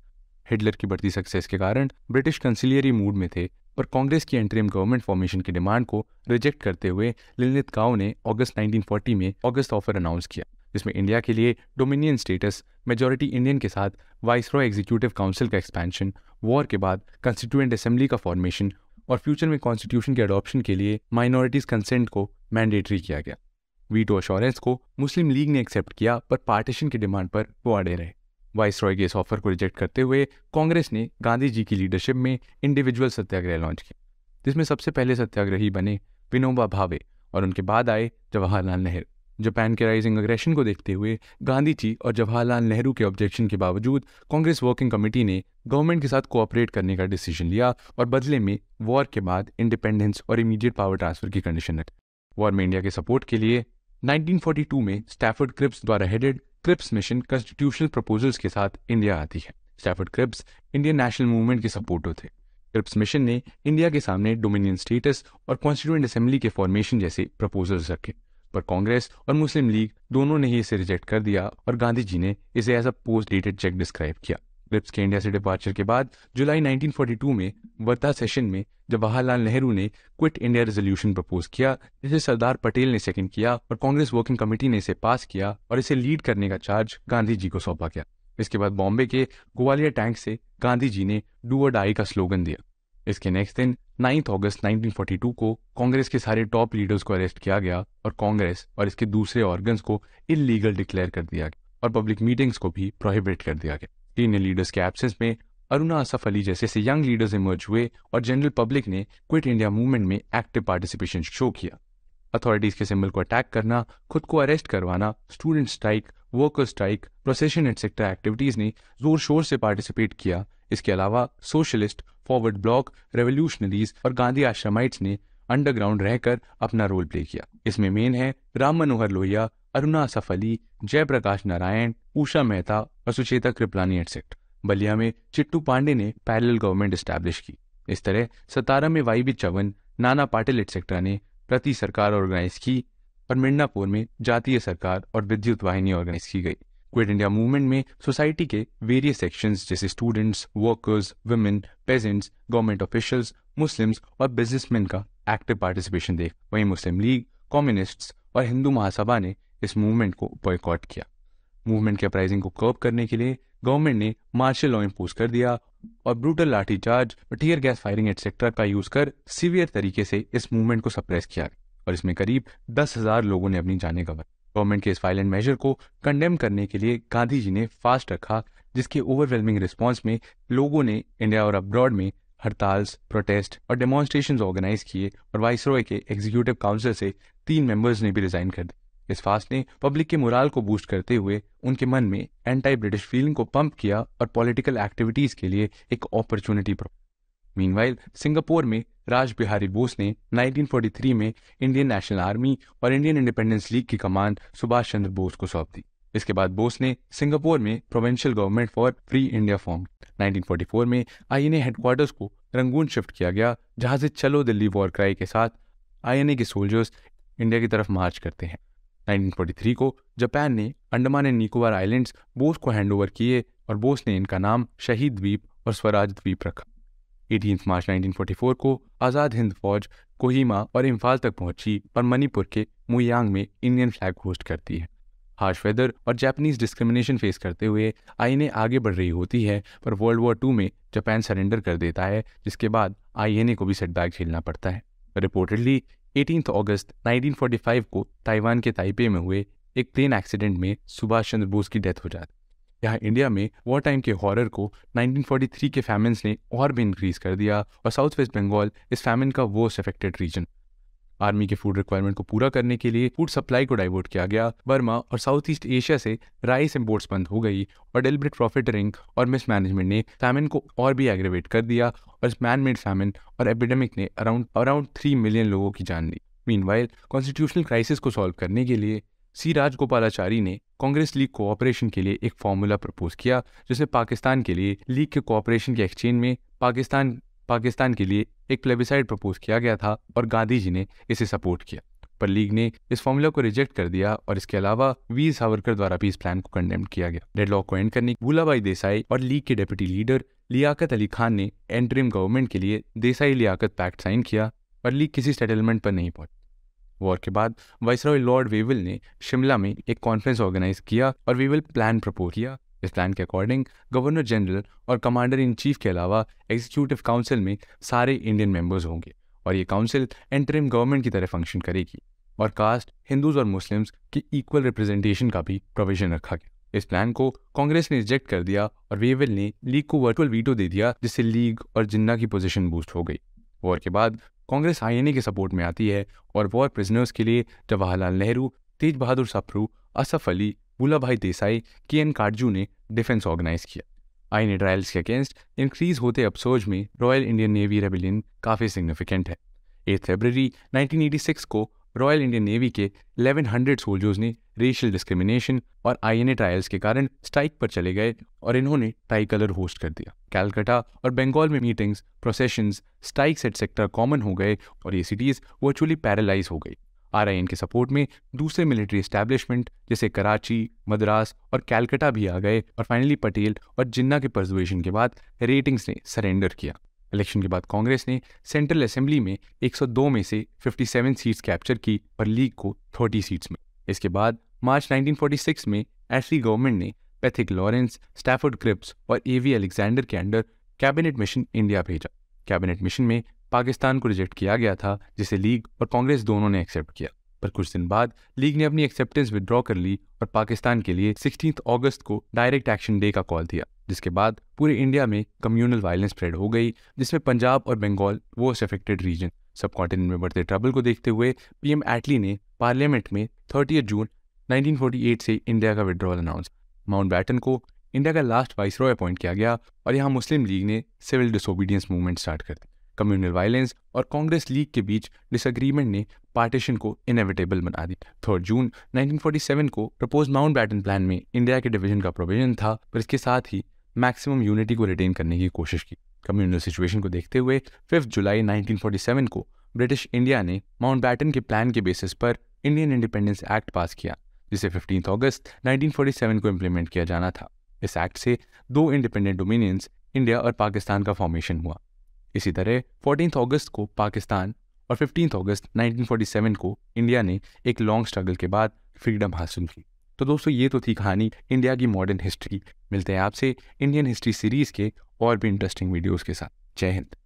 हिटलर की बढ़ती सक्सेस के कारण ब्रिटिश कंसिलियरी मूड में थे पर कांग्रेस की एंट्रीम गवर्नमेंट फॉर्मेशन की डिमांड को रिजेक्ट करते हुए लिलित काउ ने अगस्त 1940 में अगस्त ऑफ़र अनाउंस किया, जिसमें इंडिया के लिए डोमिनियन स्टेटस मेजोरिटी इंडियन के साथ वाइसरॉय एग्जीक्यूटिव काउंसिल का एक्सपेंशन वॉर के बाद कंस्टिट्यूएंट असेंबली का फॉर्मेशन और फ्यूचर में कॉन्स्टिट्यूशन के अडॉप्शन के लिए माइनॉरिटीज कंसेंट को मैंडेटरी किया गया। वीटो अश्योरेंस को मुस्लिम लीग ने एक्सेप्ट किया, पर पार्टीशन की डिमांड पर वो अड़े रहे। वाइस रॉय के इस ऑफ़र को रिजेक्ट करते हुए कांग्रेस ने गांधी जी की लीडरशिप में इंडिविजुअल सत्याग्रह लॉन्च किया, जिसमें सबसे पहले सत्याग्रही बने विनोबा भावे और उनके बाद आए जवाहरलाल नेहरू। जापान के राइजिंग अग्रेशन को देखते हुए गांधी जी और जवाहरलाल नेहरू के ऑब्जेक्शन के बावजूद कांग्रेस वर्किंग कमेटी ने गवर्नमेंट के साथ कोऑपरेट करने का डिसीज़न लिया और बदले में वॉर के बाद इंडिपेंडेंस और इमीडिएट पावर ट्रांसफ़र की कंडीशन रखी। वॉर में इंडिया के सपोर्ट के लिए 1942 में स्टैफर्ड क्रिप्स द्वारा headed Cripps mission constitutional proposals के साथ इंडिया आती है। Stafford Cripps Indian national movement के सपोर्टर थे। क्रिप्स मिशन ने इंडिया के सामने डोमिनियन स्टेटस और कॉन्स्टिट्यूंट असेंबली के फॉर्मेशन जैसे प्रपोजल्स रखे। पर कांग्रेस और मुस्लिम लीग दोनों ने ही इसे रिजेक्ट कर दिया और गांधी जी ने इसे as a post dated cheque describe किया। क्रिप्स के इंडिया से डिपार्चर के बाद जुलाई 1942 में वर्ता सेशन में जवाहरलाल नेहरू ने क्विट इंडिया रेजोल्यूशन प्रपोज किया, जिसे सरदार पटेल ने सेकंड किया और कांग्रेस वर्किंग कमेटी ने इसे पास किया और इसे लीड करने का चार्ज गांधी जी को सौंपा गया। इसके बाद बॉम्बे के ग्वालियर टैंक से गांधी जी ने डू और डाई का स्लोगन दिया। इसके नेक्स्ट दिन 9 अगस्त 1942 को कांग्रेस के सारे टॉप लीडर्स को अरेस्ट किया गया और कांग्रेस और इसके दूसरे ऑर्गन्स को इलीगल डिक्लेयर कर दिया गया और पब्लिक मीटिंग्स को भी प्रोहिबिट कर दिया गया। सीनियर लीडर्स के एब्सेंस में अरुणा असफ अली जैसे से यंग लीडर्स इमर्ज हुए और जनरल पब्लिक ने क्विट इंडिया मूवमेंट में एक्टिव पार्टिसिपेशन शो किया। अथॉरिटीज के सिंबल को अटैक करना, खुद को अरेस्ट करवाना, student strike, worker strike, procession etcetera activities ने ज़ोर शोर से पार्टिसिपेट किया। इसके अलावा सोशलिस्ट, फॉरवर्ड ब्लॉक, रेवोल्यूशनरीज और गांधी आश्रमाइट्स ने अंडरग्राउंड रहकर अपना रोल प्ले किया। इसमें मेन है राम मनोहर लोहिया अरुणा असफ अली जयप्रकाश नारायण, उषा मेहता और सुचेता कृपलानी एटसेक्ट बलिया में चिट्टू पांडे ने पैरेलल गवर्नमेंट स्टैब्लिश की। इस तरह सतारा में वाई बी चवन नाना पाटिल एटसेट्रा ने प्रति सरकार ऑर्गेनाइज की और मिर्नापुर में जातीय सरकार और विद्युत वाहिनी ऑर्गेनाइज की गई। क्विट इंडिया मूवमेंट में सोसाइटी के वेरियस सेक्शंस जैसे students workers women peasants government officials Muslims और बिजनेसमैन का एक्टिव पार्टिसिपेशन देख। वहीं मुस्लिम लीग कम्युनिस्ट्स और हिंदू महासभा ने इस मूवमेंट को बॉयकॉट किया। मूवमेंट के अपराइजिंग को कर्व करने के लिए गवर्नमेंट ने मार्शल लॉ इम्पोज कर दिया और brutal lathi charge tear gas firing etcetera का यूज़ कर सीवियर तरीके से इस मूवमेंट को सप्रेस किया। और इसमें करीब दस हज़ार लोगों ने अपनी जाने गंवाई। गवर्नमेंट के इस वायलेंट मेजर को कंडेम करने के लिए गांधी जी ने फास्ट रखा, जिसके ओवरवेलमिंग रिस्पॉन्स में लोगों ने इंडिया और अब्रॉड में हड़ताल्स प्रोटेस्ट और डेमोन्स्ट्रेशन ऑर्गेनाइज किए और वाइसरॉय के एग्जीक्यूटिव काउंसिल से तीन मेंबर्स ने भी रिजाइन कर दिया इस फास्ट ने पब्लिक के मोराल को बूस्ट करते हुए उनके मन में एंटी ब्रिटिश फीलिंग को पंप किया और पॉलिटिकल एक्टिविटीज़ के लिए एक अपॉर्चुनिटी मीनवाइल सिंगापुर में राज बिहारी बोस ने 1943 में इंडियन नेशनल आर्मी और इंडियन इंडिपेंडेंस लीग की कमान सुभाष चंद्र बोस को सौंप दी। इसके बाद बोस ने सिंगापुर में provincial government for free India form 1944 में आईएनए हेडक्वार्टर्स को रंगून शिफ्ट किया गया, जहाँ से चलो दिल्ली वॉर क्राई के साथ आईएनए के सोल्जर्स इंडिया की तरफ़ मार्च करते हैं। 1943 को जापान ने अंडमान एंड निकोबार आइलैंड्स बोस को हैंडओवर किए और बोस ने इनका नाम शहीद द्वीप और स्वराज द्वीप रखा। 18 मार्च 1944 को आज़ाद हिंद फौज कोहिमा और इम्फाल तक पहुँची और मणिपुर के मुयांग में इंडियन फ्लैग होस्ट करती है। हार्श वेदर और जापानीज डिस्क्रिमिनेशन फेस करते हुए आईएनए आगे बढ़ रही होती है, पर वर्ल्ड वॉर टू में जापान सरेंडर कर देता है, जिसके बाद आईएनए को भी सेटबैक झेलना पड़ता है। रिपोर्टेडली 18 अगस्त 1945 को ताइवान के ताइपे में हुए एक प्लेन एक्सीडेंट में सुभाष चंद्र बोस की डेथ हो जाती। यहाँ इंडिया में वॉर टाइम के हॉरर को 1943 के फैमिन्स ने और भी इंक्रीज कर दिया और साउथ वेस्ट बंगाल इस फैमिन का वर्स्ट अफेक्टेड रीजन आर्मी के फ़ूड रिक्वायरमेंट को पूरा करने के लिए फ़ूड सप्लाई को डाइवर्ट किया गया। बर्मा और साउथ ईस्ट एशिया से राइस इम्पोर्ट्स बंद हो गई और डेलिब्रेट प्रॉफिटरिंग और मिसमैनेजमेंट ने फैमिन को और भी एग्रेवेट कर दिया और मैन मेड फैमिन और एपिडेमिक ने अराउंड अराउंड थ्री मिलियन लोगों की जान ली। मीन कॉन्स्टिट्यूशनल क्राइसिस को सॉल्व करने के लिए सी राजगोपालाचारी ने कांग्रेस लीग कोऑपरेशन के लिए एक फॉर्मूला प्रपोज किया जिसमें पाकिस्तान के लिए लीग के कोऑपरेशन के एक्सचेंज में पाकिस्तान पाकिस्तान के लिए एक प्लेबिसाइड प्रपोज किया गया था और गांधी जी ने इसे सपोर्ट किया। पर लीग ने इस फॉर्मूला को रिजेक्ट कर दिया और इसके अलावा वीर सावरकर द्वारा भी इस प्लान को कंडेम किया गया। डेडलॉक को एंड करने भूलाबाई देसाई और लीग के डेप्यूटी लीडर लियाकत अली खान ने एंट्रीम गवर्नमेंट के लिए देसाई लियाकत पैक्ट साइन किया पर लीग किसी सेटलमेंट पर नहीं पहुँची। वॉर के बाद वाइसरॉय लॉर्ड वेविल ने शिमला में एक कॉन्फ्रेंस ऑर्गेनाइज किया और वेविल प्लान प्रपोज किया इस प्लान के अकॉर्डिंग गवर्नर जनरल और कमांडर इन चीफ के अलावा एग्जीक्यूटिव काउंसिल में सारे इंडियन मेंबर्स होंगे और ये काउंसिल एंटरिम गवर्नमेंट की तरह फ़ंक्शन करेगी और कास्ट हिंदूज और मुस्लिम्स की इक्वल रिप्रेजेंटेशन का भी प्रोविज़न रखा गया। इस प्लान को कांग्रेस ने रिजेक्ट कर दिया और वेविल ने लीग को वर्चुअल वीटो दे दिया, जिससे लीग और जिन्ना की पोजीशन बूस्ट हो गई। वॉर के बाद कांग्रेस आईएनए के सपोर्ट में आती है और वॉर प्रिजनर्स के लिए जवाहरलाल नेहरू, तेज बहादुर सप्रू असफ अली बुला भाई देसाई के एन काटजू ने डिफेंस ऑर्गेनाइज किया। आईएनए ट्रायल्स के अगेंस्ट इंक्रीज होते अपसोज में रॉयल इंडियन नेवी रेबिलियन काफ़ी सिग्निफिकेंट है। एट फरवरी 1986 को रॉयल इंडियन नेवी के 1100 सोल्जर्स ने रेशियल डिस्क्रिमिनेशन और आईएनए ट्रायल्स के कारण स्ट्राइक पर चले गए और इन्होंने ट्राई कलर होस्ट कर दिया। कैलकाटा और बंगाल में meetings, processions strikes etcetera common हो गए और ये सिटीज़ वर्चुअली पैरालाइज हो गई। आर के सपोर्ट में दूसरे मिलिट्री एस्टैब्लिशमेंट, जैसे कराची, मद्रास और कैलकटा भी आ गए और फाइनली पटेल और जिन्ना के परजुएशन के बाद रेटिंग्स ने सरेंडर किया। इलेक्शन के बाद कांग्रेस ने सेंट्रल असेंबली में 102 में से 57 सीट्स कैप्चर की और लीग को 30 सीट्स में। इसके बाद मार्च 1946 में एशली गवर्नमेंट ने पैथिक लॉरेंस स्टैफर्ड क्रिप्स और एवी अलेक्जेंडर के अंडर कैबिनेट मिशन इंडिया भेजा। कैबिनेट मिशन में पाकिस्तान को रिजेक्ट किया गया था, जिसे लीग और कांग्रेस दोनों ने एक्सेप्ट किया। पर कुछ दिन बाद लीग ने अपनी एक्सेप्टेंस विदड्रॉ कर ली और पाकिस्तान के लिए सिक्सटीन अगस्त को डायरेक्ट एक्शन डे का कॉल दिया, जिसके बाद पूरे इंडिया में कम्युनल वायलेंस स्प्रेड हो गई, जिसमें पंजाब और Bengal worst affected region subcontinent में बढ़ते ट्रबल को देखते हुए पीएम एटली ने पार्लियामेंट में थर्टी जून 1948 से इंडिया का विड्रॉल अनाउंस माउंट बैटन को इंडिया का लास्ट वाइस रॉय अपॉइंट किया गया और यहाँ मुस्लिम लीग ने सिविल डिसोबीडियंस मूवमेंट स्टार्ट कर दी। कम्युनल वायलेंस और कांग्रेस लीग के बीच डिसएग्रीमेंट ने पार्टीशन को इनएविटेबल बना दी थर्ड जून 1947 को प्रपोज माउंट बैटन प्लान में इंडिया के डिवीज़न का प्रोविज़न था, पर इसके साथ ही मैक्सिमम यूनिटी को रिटेन करने की कोशिश की। कम्युनल सिचुएशन को देखते हुए फिफ्थ जुलाई 1947 को ब्रिटिश इंडिया ने माउंट बैटन के प्लान के बेसिस पर इंडियन इंडिपेंडेंस एक्ट पास किया, जिसे फिफ्टीन अगस्त 1947 को इम्प्लीमेंट किया जाना था। इस एक्ट से दो इंडिपेंडेंट डोमिनियंस इंडिया और पाकिस्तान का फॉर्मेशन हुआ। इसी तरह फोर्टीन अगस्त को पाकिस्तान और फिफ्टीन अगस्त 1947 को इंडिया ने एक लॉन्ग स्ट्रगल के बाद फ्रीडम हासिल की। तो दोस्तों, ये तो थी कहानी इंडिया की मॉडर्न हिस्ट्री मिलते हैं आपसे इंडियन हिस्ट्री सीरीज़ के और भी इंटरेस्टिंग वीडियोज़ के साथ। जय हिंद।